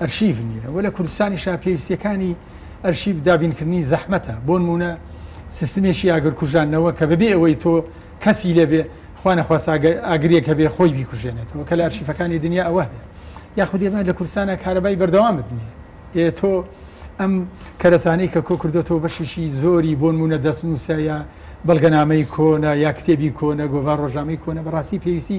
ئەرشیڤ نییە و لە کوردستانیشا پێویستییەکانی ئەرشیڤ دابینکردنی زەحمەتە بۆنموونە سیستمێکی ئاگر کوژاندنەوە کە بەبێ ئەوەی تۆ کەسی لێبێ خوانەخواست ئاگرێک هەبێ خۆی بیکوژێنێتەوە کە لە ئەرشیفەکانی دنیا ئەوە هەیە یاخود ئێمە لە کوردستانە کارەبای بەردەوامت نییە ئێ تۆ ئەم کەرەسانی کە کۆ کردوێتەوە بەشیشی زۆری بۆنمونە دەستنووسە یا بەڵگەنامەی کۆنە یا کتێبی کۆنە گۆڤار ڕۆژامەی کۆنە بەڕاستی پێویستی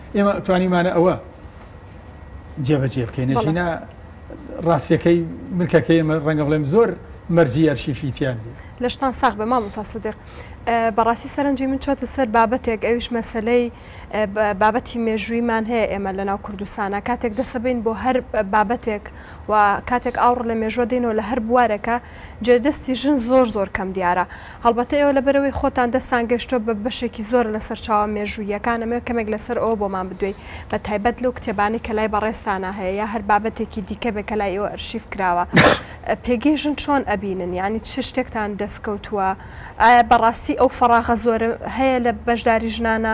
ئێمە توانیمانە ئەوە جێبەجێ بکەین نەژینا ڕاستیەکەی ملکەکە ئێمە ڕەنگە بڵێم زۆر مەرجی ئەرشیفیتیان لەشتان ساخ بە مامۆسا سدق بەڕاستی سەرنجی من چۆت لەسەر بابەتێک ئەویش مەسلەی بابەتی مێژوویمان هەیە ئێمە لە ناو کوردستانە کاتێک دەسەبین بۆ هەر بابەتێک و کاتێک ئاوڕ لە مێژوە دێنەوە لە هەر بوارەکە جێ دەستی ژن زۆر زۆر کەم دیارە. هەڵبەتە ئێوە لەبەرئەوەی خۆتان دەستتان گەشتووە بە بەشێکی زۆر لە سەرچاوە مێژووییەکان ئەمەوێ کەمێک لەسەر ئەوە بۆمان بدوێی بە تایبەت لەو کتێبانەی کە لای بەڕێزتانا هەیە یا هەر بابەتێکی دیکە بێ کە لای ئێوە ئەرشیف کراوە پێگەی ژن چۆن ئەبینن یانی چ شتێکتان دەست کەوتووە ئایا بەڕاستی ئەو فەڕاغە زۆرە هەیە لە بەشداری ژنانە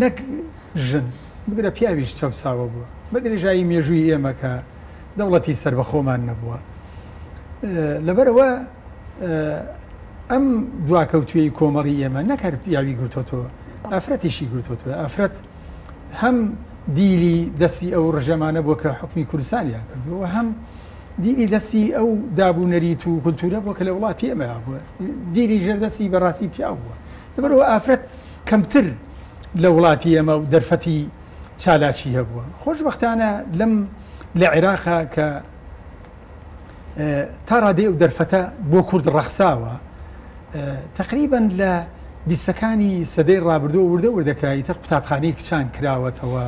نەک ژن، بگرە پیاویش چەوساوە بووە. بە درێژایی مێژووی ئێمە کە دەوڵەتی سەربەخۆمان نەبووە. لەبەرەوە ئەم دواکەوتوێی کۆمەڵی ئێمە نەک هەر پیاوی گرتۆتەوە، ئافرەتیشی گرتۆتەوە. ئافرەت هەم دیلی دەستی ئەو ڕژێمانە بووە کە حکومی کوردستانیان کردووە هەم دیلی دەستی ئەو دابوو نەریت و کولتورە بووە کە لە وڵاتی ئێمەیا بووە. دیلی ژێردەستی بەڕاستی پیاو بووە. لەبەر ئەوە ئافرەت کەمتر لە وڵاتی ئێمە و دەرفەتی چالاکی هەبووە خۆشبەختانە لەم لە عێراقە کە تا ڕادەی ئەو دەرفەتە بۆ کورد ڕەخساوە تقریبن لە بیستەکانی سەدەی ڕابردوو وردە وردەکایی تر قوتابخانەی کچان کراوەتەوە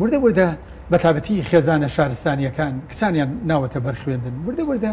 وردە وردە بەتابەتی خێزانە شارستانیەکان کچانیان ناوەتە بەرخوێندن وردە وردە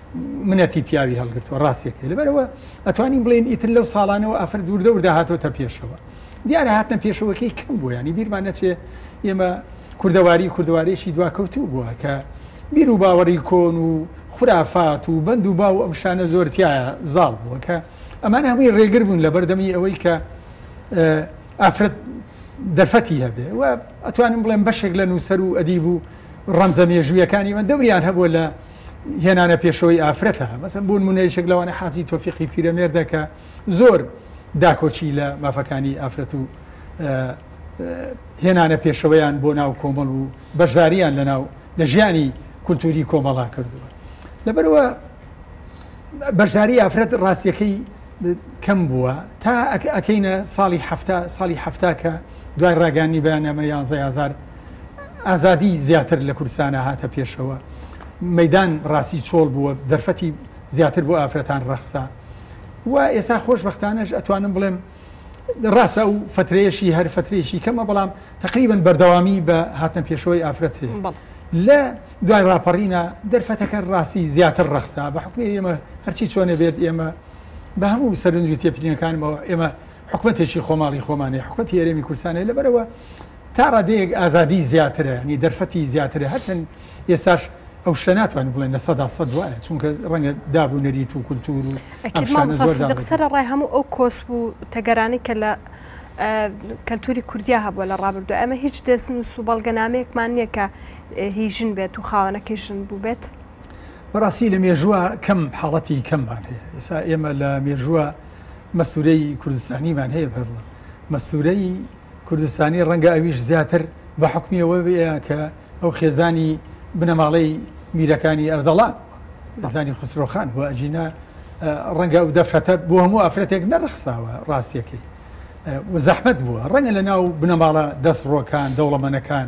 منەتی پیاوی هەڵگرتووە ڕاستیەکەی لەبەرەوە ئەتوانین بڵێن ئیتر لەو ساڵانەوە ئافرەت وردە وردە هاتۆتە پێشەوە دیارە هاتنە پێشەوەکەی کەم بوو ینی بیرمان نەچێ ئێمە کوردەواری کوردوارێکی دواکەوتوو بووە کە بیر و باوەڕی کۆن و خورافات و بەند و باو ئەم شانە زۆرتیایە زاڵ بووە کە ئەمان هەمووی ڕێگر بوون لە بەردەمی ئەوەی کە ئافرەت دەرفەتی هەبێ و ئەتوانم بڵێم بەشێک لە نووسەر و ئەدیب و ڕەمزە مێژوویەکانی من دەوریان هەبووە لە هێنانە پێشەوەی ئافرەتە مەسەن بوون منێشێک لەوانە حاسی تۆفیقی پیرەمێردە کە زۆر داکۆچی لە مافەکانی ئافرەت و هێنانە پێشەوەیان بۆ ناو کۆمەڵ و بەشداریان لە ناو لە ژیانی کولتوری کۆمەڵا کردووە لەبەرەوە بەشداری ئافرەت ڕاستیەکەی کەم بووە تا ئەکەینە ساڵی حەفتا ساڵی حەفتا کە دوای ڕاگەیاندنی بەیاننامە یانزەی ئازار ئازادی زیاتر لە کوردستانە هاتە پێشەوە مەدان ڕاستی چۆڵ بووە دەرفەتی زیاتر بۆ ئافرەتان ڕەخسا و ئێستا خۆشببختانەش ئەتوانم بڵێم ڕاستە ئەو فترەیەشی هەر فترێکی کەمە بەڵام تقریبن بەردەوامی بە هاتنە پێشەوەی ئافرەت هەیە لە دوای ڕاپەڕینا دەرفەتەکە ڕاستی زیاتر ڕەخسا بە حوکمی ئێمە هەرچی چۆنێ بێت ئێمە بە هەموو سەرنج و تێپرینەکانمەوە ئێمە حکومەتێکی خۆماڵی خۆمانەیە حکوەتی هەرێمی کوردستانەیە لەبەرەوە تا ڕادەیەک ئازادی زیاترە نی دەرفەتی زیاترە هەرچەند ئێساش ئەو شتە ناتوان بڵێن لە سەدا سە دوایە چونکە ڕەنگە داب و نەریت و کولتور و سەر ڕای هەموو ئەو کۆس و تەگەرانی کە لە کەلتوری کوردیا هەبووە لە ڕابردو ئەمە هیچ دەستنووس و بەڵگەنامەیەکمان نییە کە هی ژن بێت و خاوەنەکەی ژن بووبێت؟ بەڕاستی لە مێژووە کەم حاڵەتی کەممان هەیە ئێسا ئێمە لە مێژووە مەسوورەی کوردستانیمان هەیە بەڵە مەسوورەی کوردستانی ڕەنگە ئەویش زیاتر بە حکمیەوە بێ کە ئەو خێزانی بنەماڵەی میرەکانی ئەردەڵان زانی خسرۆخان و ئەجینا ڕەنگە ئەو دەفرەتە بۆ هەموو ئافرەتێک نەڕخساوە ڕاستیەکەی زەحمت بووە ڕەنگە لە ناو بنەماڵە دەست ڕۆکان دەوڵەمەنەکان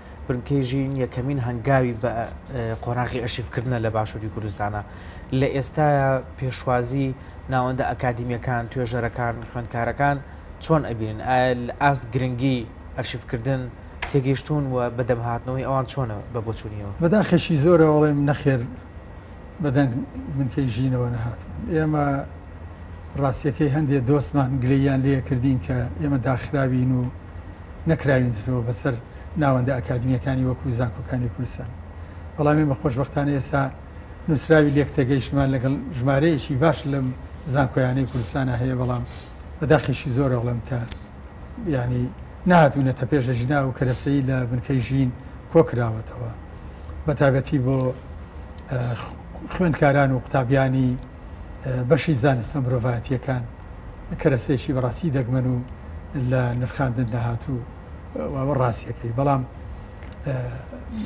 بنکەی ژین یەکەمین هەنگاوی بە قۆناغی ئەشیفکردنە لە باشووری کوردستانە لە ئێستا پێشوازی ناوەندە ئەکادیمیەکان توێژەرەکان خوێندکارەکان چۆن ئەبین ئاست گرنگی ئەرشیفکردن تێگەیشتون و بەدەم هاتنەوەی ئەوان چۆنە بە بۆچوونیەوە بەداخێکی زۆرە وڵێم نەخێر بەدەنگ منکەی ژینەوە نەهات ئێمە ڕاستیەکەی هەندێک دۆستمان گلەیان لێ کردین کە ئێمە داخراوین و نەکراوینتەوە بەسەر ناوەندە ئەکادمییەکانی وەکوو زانکۆکانی کوردستان، بەڵام ئێمە خۆشبەختانە ئێستا نووسراوی لێک تێگەیشتمان لەگەڵ ژمارەیەکی باش لەم زانکۆیانەی کوردستانە هەیە، بەڵام بە داخێکی زۆر ئەڵێم کە یانی نەهاتوونەتە پێش لە ژینا و کەرەسەی لە بنکەی ژین کۆکراوەتەوە بە تایبەتی بۆ خوێندکاران و قوتابیانی بەشی زانستە مرۆڤایەتییەکان کەرەسەیەکی بەڕاستی دەگمەن و لە نرخاندن نەهاتوو و ڕاستیەکەی بەڵام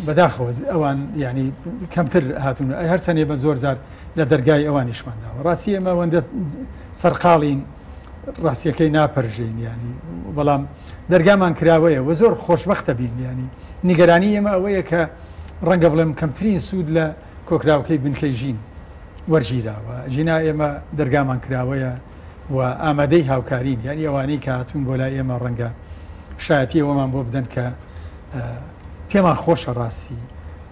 بەداخەوە ئەوان ینی کەمتر هاتون هەرچەندێ بە زۆر جار لە دەرگای ئەوانیشمانداوە ڕاستی ئێمە وەندە سەرقاڵین ڕاستیەکەی ناپەرژین ینی بەڵام دەرگامان کراوەیە و زۆر خۆشببختە بین ینی نیگەرانی ئێمە ئەوەیە کە ڕەنگە بڵێم کەمترین سوود لە کۆکراوەکەی بنکەی ژین وەرگیراوە، ژینا ئێمە دەرگامان کراوەیە و ئامادەی هاوکارین، یانی ئەوانەی کە هاتوون بۆ لای ئێمە ڕەنگە شایەتی ئەوەمان بۆ بدەن کە پێمان خۆشە ڕاستی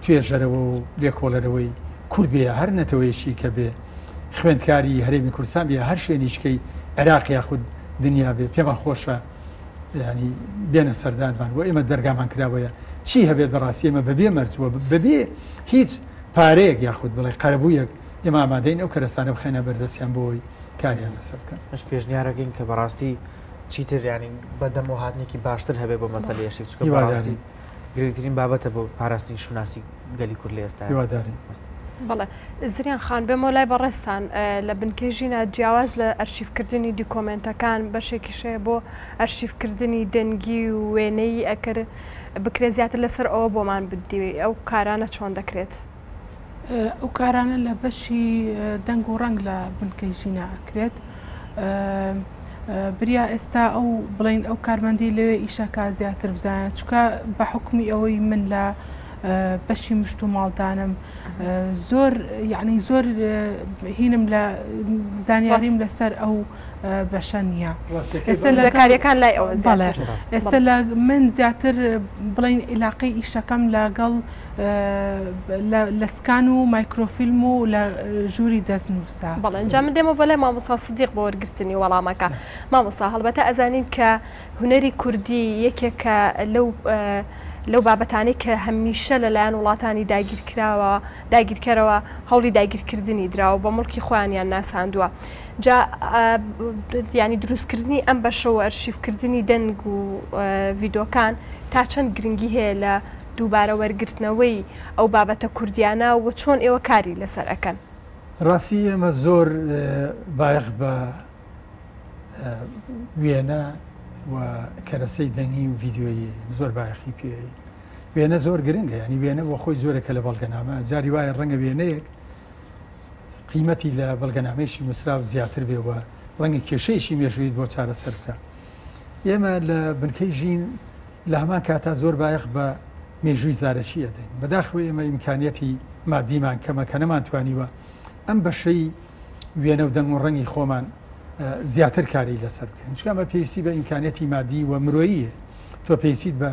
توێژەرەوە و لێکۆڵەرەوەی کورد بێ هەر نەتەوەیەکی کە بێ خوێندکاری هەرێمی کوردستان بێ هەر شوێنیشکەی عێراق یاخود دنیا بێ پێمان خۆشە یعنی بێنە سەردانمان بۆ ئێمە دەرگامان کراوەیە چی هەبێت بەڕاستی ئمە بەبێ مەرجوە بەبێ هیچ پارەیەک یاخود بڵێ قەرەبوویەک ئێمە ئامادەین ئەو کەرەستانە بخێنە بەردەستیان بۆی کاریان لەسەر بکەن ئەش پێشنیارەکەین کە بەڕاستی چیتر ینی بەدەم و هااتنێکی باشتر هەبێ بۆ مەسەلێشی چکە بەڕاستی. گرنگترین بابەتە بۆ پاراستنی شوناسی گەلی کورد لە ئێستا هیوادارین بەڵێ زریان خان بێمە لای بەڕێستان لە بنکەی ژینا جیاواز لە ئەرشیفکردنی دیکۆمنتەکان بەشێکیشەیە بۆ ئەرشیفکردنی دەنگی و وێنەی ئەکرد بکرێت زیاتر لەسەر ئەوە بۆمان بدیێ ئەو کارانە چۆن دەکرێت. ئەو کارانە لە بەشی دەنگ و ڕەنگ لە بنکەی ژینا ئەکرێت بریا ئێستا ئەو بڵین ئەو کارمەندی لەوێ ئیشەکە زیاتر بزانە چکە بە حکومی ئەوەی من لە بەشی مشت و ماڵدانم زۆر یعنی زۆر هینم لە زانیاریم لەسەر ئەو بەشە نییە ئێستا لە کارەکان لای ئەوە ئێستا لە من زیاتر بڵین عیلاقی ئیشەکەم لەگەڵ لە لە سکان و مایکرۆفیلم و لە ژووری دەستنووسە. بەڵێ ئینجا من دێمە بۆ لای مامۆستا سدیق بۆ وەرگرتنی وەڵامەکە مامۆستا هەڵبەتە ئەزانین کە هونەری کوردی یەکێکە لەو لەو بابەتانەی کە هەمیشە لەلایەن وڵاتانی داگیرکراوە داگیرکەرەوە هەوڵی داگیرکردنی دراوە بە موڵکی خۆیانیان ناساندووە جا ینی دروستکردنی ئەم بەشە و ئەرشیفکردنی دەنگ و ڤیدۆکان تا چەند گرنگی هەیە لە دووبارە وەرگرتنەوەی ئەو بابەتە کوردیانە وە چۆن ئێوە کاری لەسەر ئەکەن؟ ڕاستی ئێمە زۆر بایەخ بە وێنە و کەرەسەی دەنگی و ڤیددیۆیی زۆر بایەخی پێی وێنە زۆر گرنگە ینی وێنە بۆ خۆی زۆرێکە لە بەڵگەنامە جاری وایە ڕەنگە وێنەیەک قیمەتی لە بەڵگەنامەیەکی نووسراو زیاتر بێەوە ڕەنگە کێشەیەکی مێژویت بۆ چارەسەر بکە ئێمە لە بنکەی ژین لە هەمان کاتا زۆر بایەخ بە مێژووی زارەکی ئەدەین. بەداخەوە ئێمە ئیمکانیەتی مادیمان کەمە کە نەمانتوانیوە ئەم بەشەی وێنە و دەنگ و ڕەنگی خۆمان زیاتر کاری لەسەر بکەین. چونکە ئەمە پێویستی بە ئیمکانیەتی مادی و مرۆییە. تۆ پێویستیت بە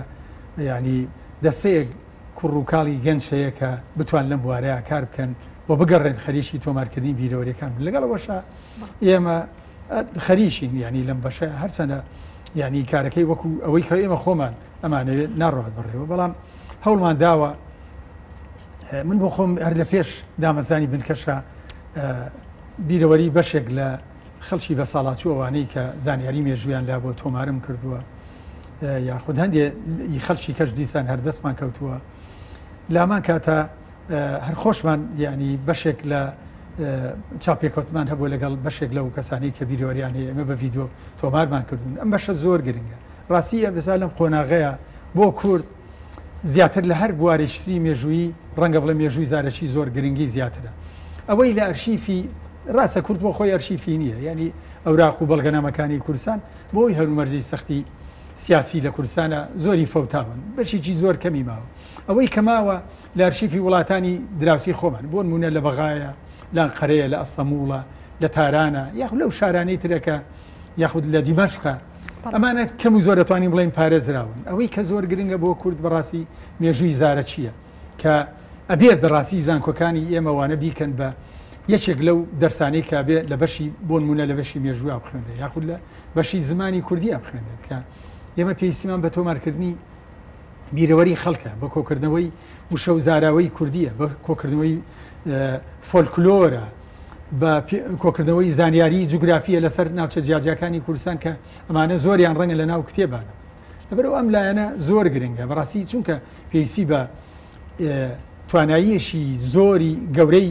یانی دەستەیەک کوڕ و کاڵی گەنج هەیە کە بتوان لەم بوارەیە کار بکەن و بگەڕێن خەریکی تۆمارکردنی بیرەوەریەکان بن. لەگەڵ ئەوەشا ئێمە خەریکین یانی لەم بەشە هەرچەندە یانی کارەکەی وەکو ئەوەی کە ئێمە خۆمان ئەمانەوێت ناڕات بڕێەوە بەڵام هەوڵمان داوە من بۆ خۆم هەر لە پێش دامەزانی بنکەشە بیرەوەری بەشێک لە خەڵکی بە ساڵاچوو ئەوانەی کە زانیاری مێژویان لا بۆ تۆمارم کردووە یاخود هەندێ خەلکی کەش دیسان هەردەستمان کەوتووە لامان کاتە هەر خۆشمان یعنی بەشێک لە چاپێکەوتمان هەبوو لەگەڵ بەشێک لەو کەسانی کە بیرۆریانی ئێمە بە ڤیددیو تۆمارمان کردوون ئەم بەشە زۆر گرنگە ڕاستی ئەمبسا لەم قۆناغەیە بۆ کورد زیاتر لە هەر بوارێشتری مێژووی ڕەنگە بڵێ مێژووی زارەکی زۆر گرنگی زیاترە ئەوەی لە ئەرشیفی ڕاستە کورد بۆ خۆی ئەرشیفی نییە ینی ئەوراق و بەڵگەنامەکانی کورسان بۆی هەرومەرجی سەختی سیاسی لە کوردستانە زۆری فەوتاون بەشێکی زۆر کەمی ماوە ئەوەی کەماوە لە ئەرشیفی وڵاتانی دراوسێی خۆمان، بۆنموونە لە بەغایە، لانقەرەیە، لە ئەستەمووڵە، لە تارانە، یاخود لەو شارانەی ترە کە یاخود لە دیمەشقە، ئەمانە کەم و زۆر دەتوانین بڵێین پارێزراون. ئەوەی کە زۆر گرنگە بۆ کورد بەڕاستی مێژووی زارەکییە کە ئەبێت بەڕاستی زانکۆکانی ئێمە وانە بیکەن بە یەکێک لەو دەرسانەی کە ئەبێت لە بەشی بۆنموونە لە بەشی مێژووا بخوێنرێت یاخود لە بەشی زمانی کوردییە بخوێنرێت کە ئێمە پێویستیمان بە تۆمارکردنی بیرەوەری خەڵکە بە کۆکردنەوەی وشە و زاراوەی کوردیە بە کۆکردنەوەی فۆلکلۆرە بە کۆکردنەوەی زانیاری جوگرافیە لەسەر ناوچە جیاجیاکانی کوردستان کە ئەمانە زۆریان ڕەنگە لە ناو کتێبانە لەبەرو ئەم لایەنە زۆر گرنگە بەڕاستی چونکە پێویستی بە تواناییەکی زۆری گەورەی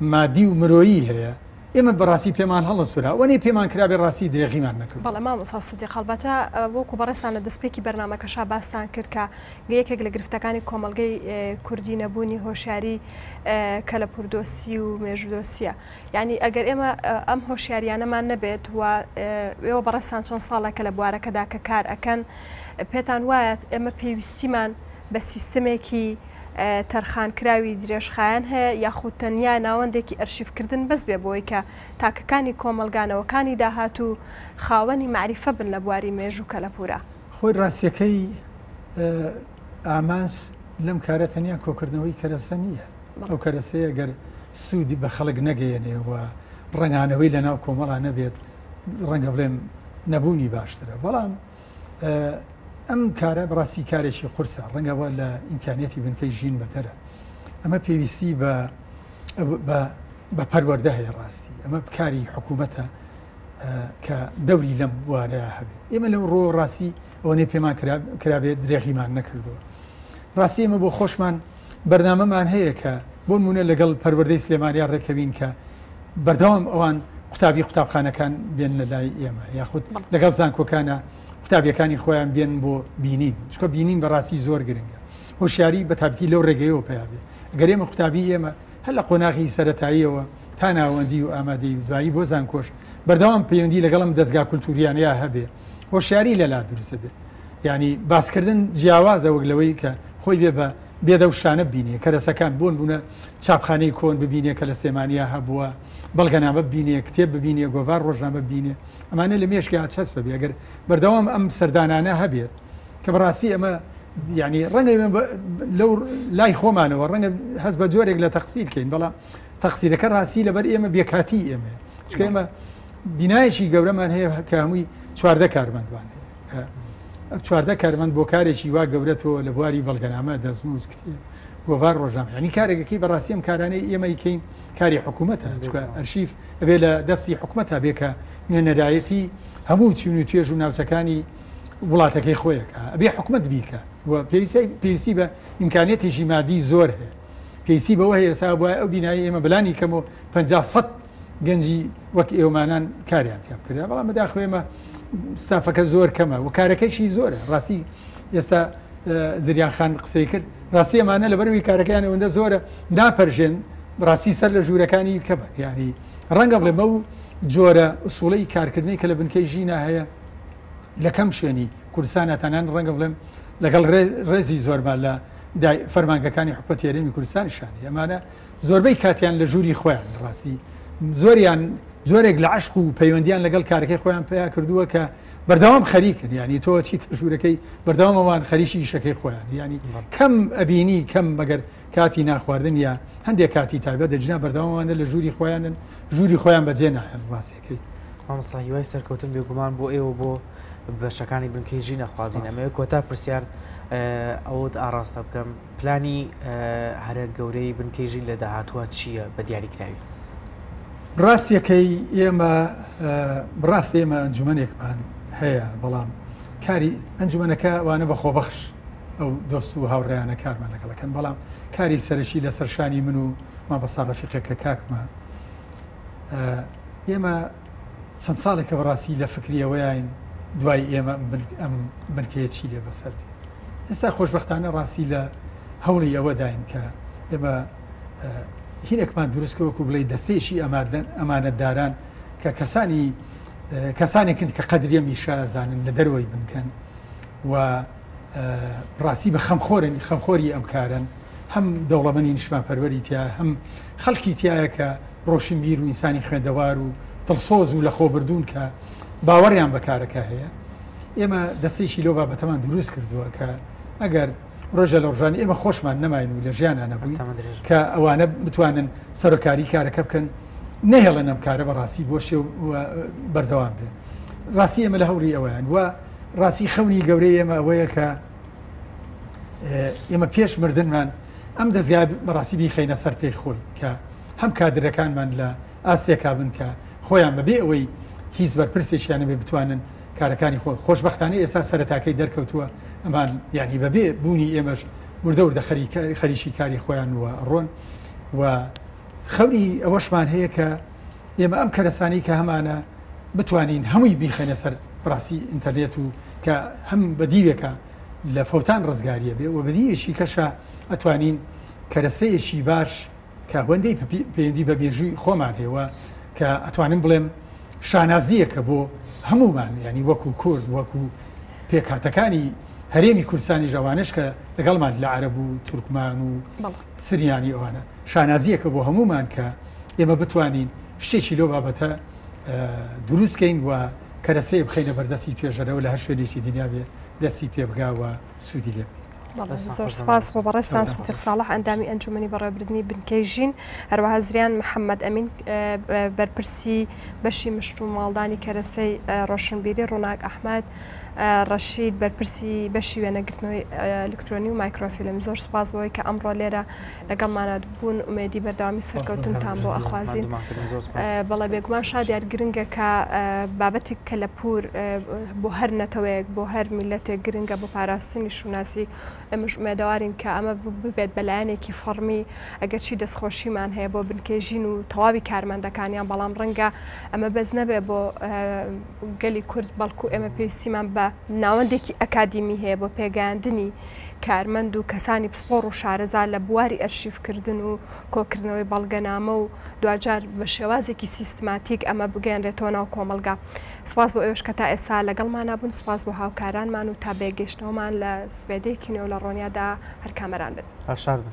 مادی و مرۆیی هەیە ئێمە بەڕاستی پێمان هەڵەسورا وەێ پێمان کرابێ ڕاستی درێغیمان نەکرد بەڵێ مام ساستی قەڵبەتە وەکو بەڕێستان لە دەستپێکی بەرنمەکەشا باستان کرد کە یەکێک لە گرفتەکانی کۆمەلگەی کوردی نەبوونی هۆشیاری کە لە پوردۆسی و مێژودۆسیە یعنی ئەگەر ئێمە ئەم هۆشیاریانەمان نەبێت و ئێوە بەڕێستان چەند ساڵێکە لە بوارەکەدا کە کار ئەەکەن پێتان وایەت ئێمە پێویستیمان بە سیستمێکی تەرخانکراوی درێژخایەن هەیە یاخود تەنیا ناوەندێکی ئەرشیفکردن بەس بێ بەوەی کە تاکەکانی کۆمەڵگا نەوەکانی داهاتوو خاوەنی مەعریفە بن لە بواری مێژوو کەلەپوورە. خۆی ڕاستییەکەی ئامانج لەم کارە تەنیا کۆکردنەوەی کەرەسە نییە، ئەو کەرەسەیە گەر سوودی بە خەڵک نەگەیەنێ و ڕەنگانەوەی لەناو کۆمەڵا نەبێت ڕەنگە بڵێم نەبوونی باشترە بەڵام ئەم کارە بڕاستی کارێکی قورسە ڕەنگەوە لە ئیمکانیەتی بنکەی ژین بەدەرە ئەمە پێویستی بە بە پەروەەردە هەیە ڕاستی ئەمە بکاری حکوومەتە کە دەوری لەم بوارە هەبێت ئێمە لەو ڕۆ ڕاستی ئەوەنەی پێمان کرابێت درێغیمان نەکردووە ڕاستی ئمە بۆ خۆشمان بەرنامەمان هەیە کە بۆ نموونە لەگەڵ پەروەردەی سلێمانیا ڕێککەوین کە بەردەوام ئەوان قوتابی قوتابخانەکان بێننە لای ئێمە یاخود بەڵێ. لەگەڵ زانکۆکانە قوتابیەکانی خۆیان بێنن بۆ بینین چونکە بینین بەڕاستی زۆر گرنگە هۆشیاری بە تابیتی لەو ڕێگەیەوە پەیا بێ گەر ئێمە قوتابی ئێمە هەر لە قۆناغی سەرەتاییەوە تا ناوەندی و ئامادەی و دوایی بۆ زانکۆش بەردەوام پەیوەندی لەگەڵ ئەم دەزگا کولتووریانەیا هەبێ هۆشیاری لەلا دروست دەبێت ینی باسکردن جیاوازە وەک لەوەی کە خۆی بێ بە بێدە و شانە بینێ کەرەسەکان بوون بوونە چاپخانەی کۆن ببینێ کە لە سێمانیا هەبووە بەڵگەنامە بینێ کتێب ببینێ گۆڤار ڕۆژنامە بینێ ئەمانە لە مێشکی هاچەس بەبێ گەر بەردەوام ئەم سەردانانە هەبێت کە بەڕاستی ئەمە ینی ڕەنگە لەو لای خۆمانەوە ڕەنگە هەز بە جۆرێک لە تەقسیر بکەین بەڵام تەقسیرەکە ڕاستی لەبەر ئێمە بێکاتی ئێمە چکە ئێمە بینایەکی گەورەمان هەیە کە هەمووی چواردە کارمەندوان هەیە کە ئەم چواردە کارمەند بۆ کارێکی وا گەورە تۆ لە بواری بەڵگەنامە دەستنووس کتێب گۆڤار ڕۆژنامە یعنی کارێکەکەی بەڕاستی ئەم کارانەی ئێمە یکەین کاری حکوومەتە چونکە ئەرشیف ئەبێ لە دەستی حکوومەت هەبێ کە نوێنەرایەتی هەموو چون و توێژ و ناوچەکانی وڵاتەکەی خۆیەکە ئەبێ حکوومەت بیکە و پێویستی پێویستی بە ئیمکانێتیشی مادی زۆر هەیە پێویستی بەوە هەیە سا وایە ئەو بینایی ئێمە بلانی کەمەوە 500 گەنجی وەک ئێومانان کاریان تیا بکرێت بەڵام بەداخ ئێمە ستافەکە زۆر کەمە و کارەکەشی زۆرە ڕاستی ئێستا زریان خان قسەی کرد ڕاستی ئەمانە لە بەروی کارەکەیان ئەوەندە زۆرە ناپەرژێن ڕاستی سەر لە ژوورەکانی کەمە یاری ڕەنگە بڵێ بەو جۆرە ئوسوڵی کارکردنی کە لە بنکەی ژینا هەیە لە کەم شوێنی کوردستانە تەنان ڕەنگە بڵێم لەگەڵ ڕێزی زۆرمان لە فەرمانگەکانی حکوەتێرەمی کوردستان شانی ئەمانە زۆربەی کاتیان لە ژووری خۆیان لە ڕاستی زۆریان جۆرێک لە عەشق و پەیوەندیان لەگەڵ کارەکەی خۆیان پیا کردووە کە بەردەوام خەریکن ینی تۆ چیت ژوورەکەی بەردەوامەوان خەریکی ئیشەکەی خۆیان ینی کەم ئەبینی کەم مەگەر کاتی ناخواردن یا هەندێک کاتی تایبەت دەجنا بەردەوامانە لە ژووری خۆیانن ژووری خۆیان بەجێ ناهێن ڕاستەکەی مامەساهیوای سەرکەوتن بێگومان بۆ ئێوە بۆ بەشەکانی بنکەی ژی نەخوازیین ئەمەیە کۆتا پرسیار ئەوت ئاراستە بکەم پلانی هەرە گەورەی بنکەی ژیر لە داهاتووە چییە بە دیاریکراوی؟ ڕاستیەکەی ئێمە ڕاست ئێمە ئەنجومەنێکمان هەیە بەڵام کاری ئەنجومەنەکە وانە بە خۆبەخش ئەو دۆست و هاوڕێیانە کارمان لەگەڵەکەن بەڵام کاری سەرەکی لەسەر شانی من و مامۆستا ڕەفیقێکە کاکمە ئێمە چەند ساڵێکە بەڕاستی لە فکری ئەوەیین دوای ئێمە ئەم بنکەیە چی لێ بەسەر دێت ئێستا خۆشببختانە ڕاستی لە هەوڵی ئەوەداین کە ئێمە هینێکمان دروستکەوەکو بڵێ دەستێکی ئەمادەن ئەمانەتداران کە کەسانی کەسانێکن کە قەدریە میشە زانن لە دەروەی بنکەن و ڕاستی بە خەمخۆرن خەمخۆری ئەم کارن هەم دەوڵەمەنی نیشمانپەروەری تیا هەم خەڵکی تایە کە ڕۆشنبیر و ئینسانی خوێندەوار و دڵسۆز و لە خۆبردون کە باوەڕیان بەکارەکە هەیە ئێمە دەستێکی لۆ بابەتەمان دروست کردووە کە ئەگەر ڕۆژە لە ڕژانی ئێمە خۆشمان نەماین و لە ژیانە نەبووین کە ئەوانە بتوانن سەرۆکاری کارەکە بکەن نەهێڵە نەمکارە بەڕاستی بۆ شێ بەردەوام بێ ڕاستی ئێمە لە هەوڵی ئەویان وە ڕاستی خەونی گەورەی ئێمە ئەوەیە کە ئێمە پێش مردنمان ئەم دەستگا بەڕاستی بیخینە سەر پێی خۆی کە هەم کادرەکانمان لە ئاستێکا بن کە خۆیان بەبێ ئەوەی هیچ بەرپرسێکیانە بێ بتوانن کارەکانی خۆ خۆشببختانە ئێستا سەرتاکەی دەرکەوتووە ئەمان یعنی بەبێ بوونی ئێمەش وردەوردە خەریکی کاری خۆیان وە ڕۆن و خەوری ئەوەشمان هەیە کە ئێمە ئەم کەرەسانەی کە هەمانە بتوانین هەمووی بیخەینە سەر ڕاستی ئینتەرنێت و کە هەم بە دیوێکە لە فەوتان ڕزگاریە بێ و بەدیەکی کەشە ئەتوانین کەرەسەیەکی باش کە هەندەی پەیوەندی بە مێژووی خۆمان هێوە کە ئەتوانم بڵێم شانازیەکە بۆ هەمومان ینی وەکو کورد وەکو پێکاتەکانی هەرێمی کورسانی ژەوانش کە لەگەڵمان لە عرب و تورکمان و سریانی ئەوانە شانازییەکە بۆ هەموومان کە ئێمە بتوانین شتێکی لەو بابەتە دروستکەین و کەرەسەیە بخەینە بەردەستی توێژەرەوە لە هەر شوێنێکی دنیا بێ دەستی پێ بگاوە سوودی لێ بێ. زۆر سپاس بۆ بەڕێزتان سیدق ساڵح ئەندامی ئەنجومەنی بەڕێوەبردنی بنکەی ژین هەروەها زریان محەممەد ئەمین بەرپرسی بەشی مشت و ماڵدانی کەرەسەی ڕۆشنبیری ڕووناک ئەحمد ڕەشید بەرپرسی بەشی وێنەگرتنەوەی ئەلکترۆنی و مایکرۆفیلم زۆر سپاس بۆی کە ئەمڕۆ لێرە لەگەڵمانە بوون ئومێدی بەردەوامی سەرکەوتنتان بۆ ئەخوازین بەڵێ بێگومان شادیار گرنگە کە بابەتێک کە لە پور بۆ هەر نەتەوەیەک بۆ هەر میلەتێک گرنگە بۆ پاراستنی شوناسی ئەمەش ئومێدەوارین کە ئەمە ببێت بەلایەنێکی فەڕمی ئەگەرچی دەستخۆشیمان هەیە بۆ بنکێژین و تەواوی کارمەندەکانیان بەڵام ڕەنگە ئەمە بەس نەبێ بۆ گەلی کورد بەڵکو ئێمە پێویستیمان بە ناوەندێکی ئەکادیمی هەیە بۆ پێگەاندنی کارمەند و کەسانی پسپۆڕ و شارەزا لە بواری ئەرشیفکردن و کۆکردنەوەی بەڵگەنامە و دواجار بە شێوازێکی سیستماتیک ئەمە بگەیەنرێتەوە ناو کۆمەڵگا. سوپاس بۆ ئێوەش کە تا ئێستا لەگەڵمانا بوون، سوپاس بۆ هاوکارانمان و تا بەیەکگەیشتنەوەمان لە سبەیدەیەکی نوێ و لە ڕۆنیادا هەر کامەران بن. هەر شاد بن.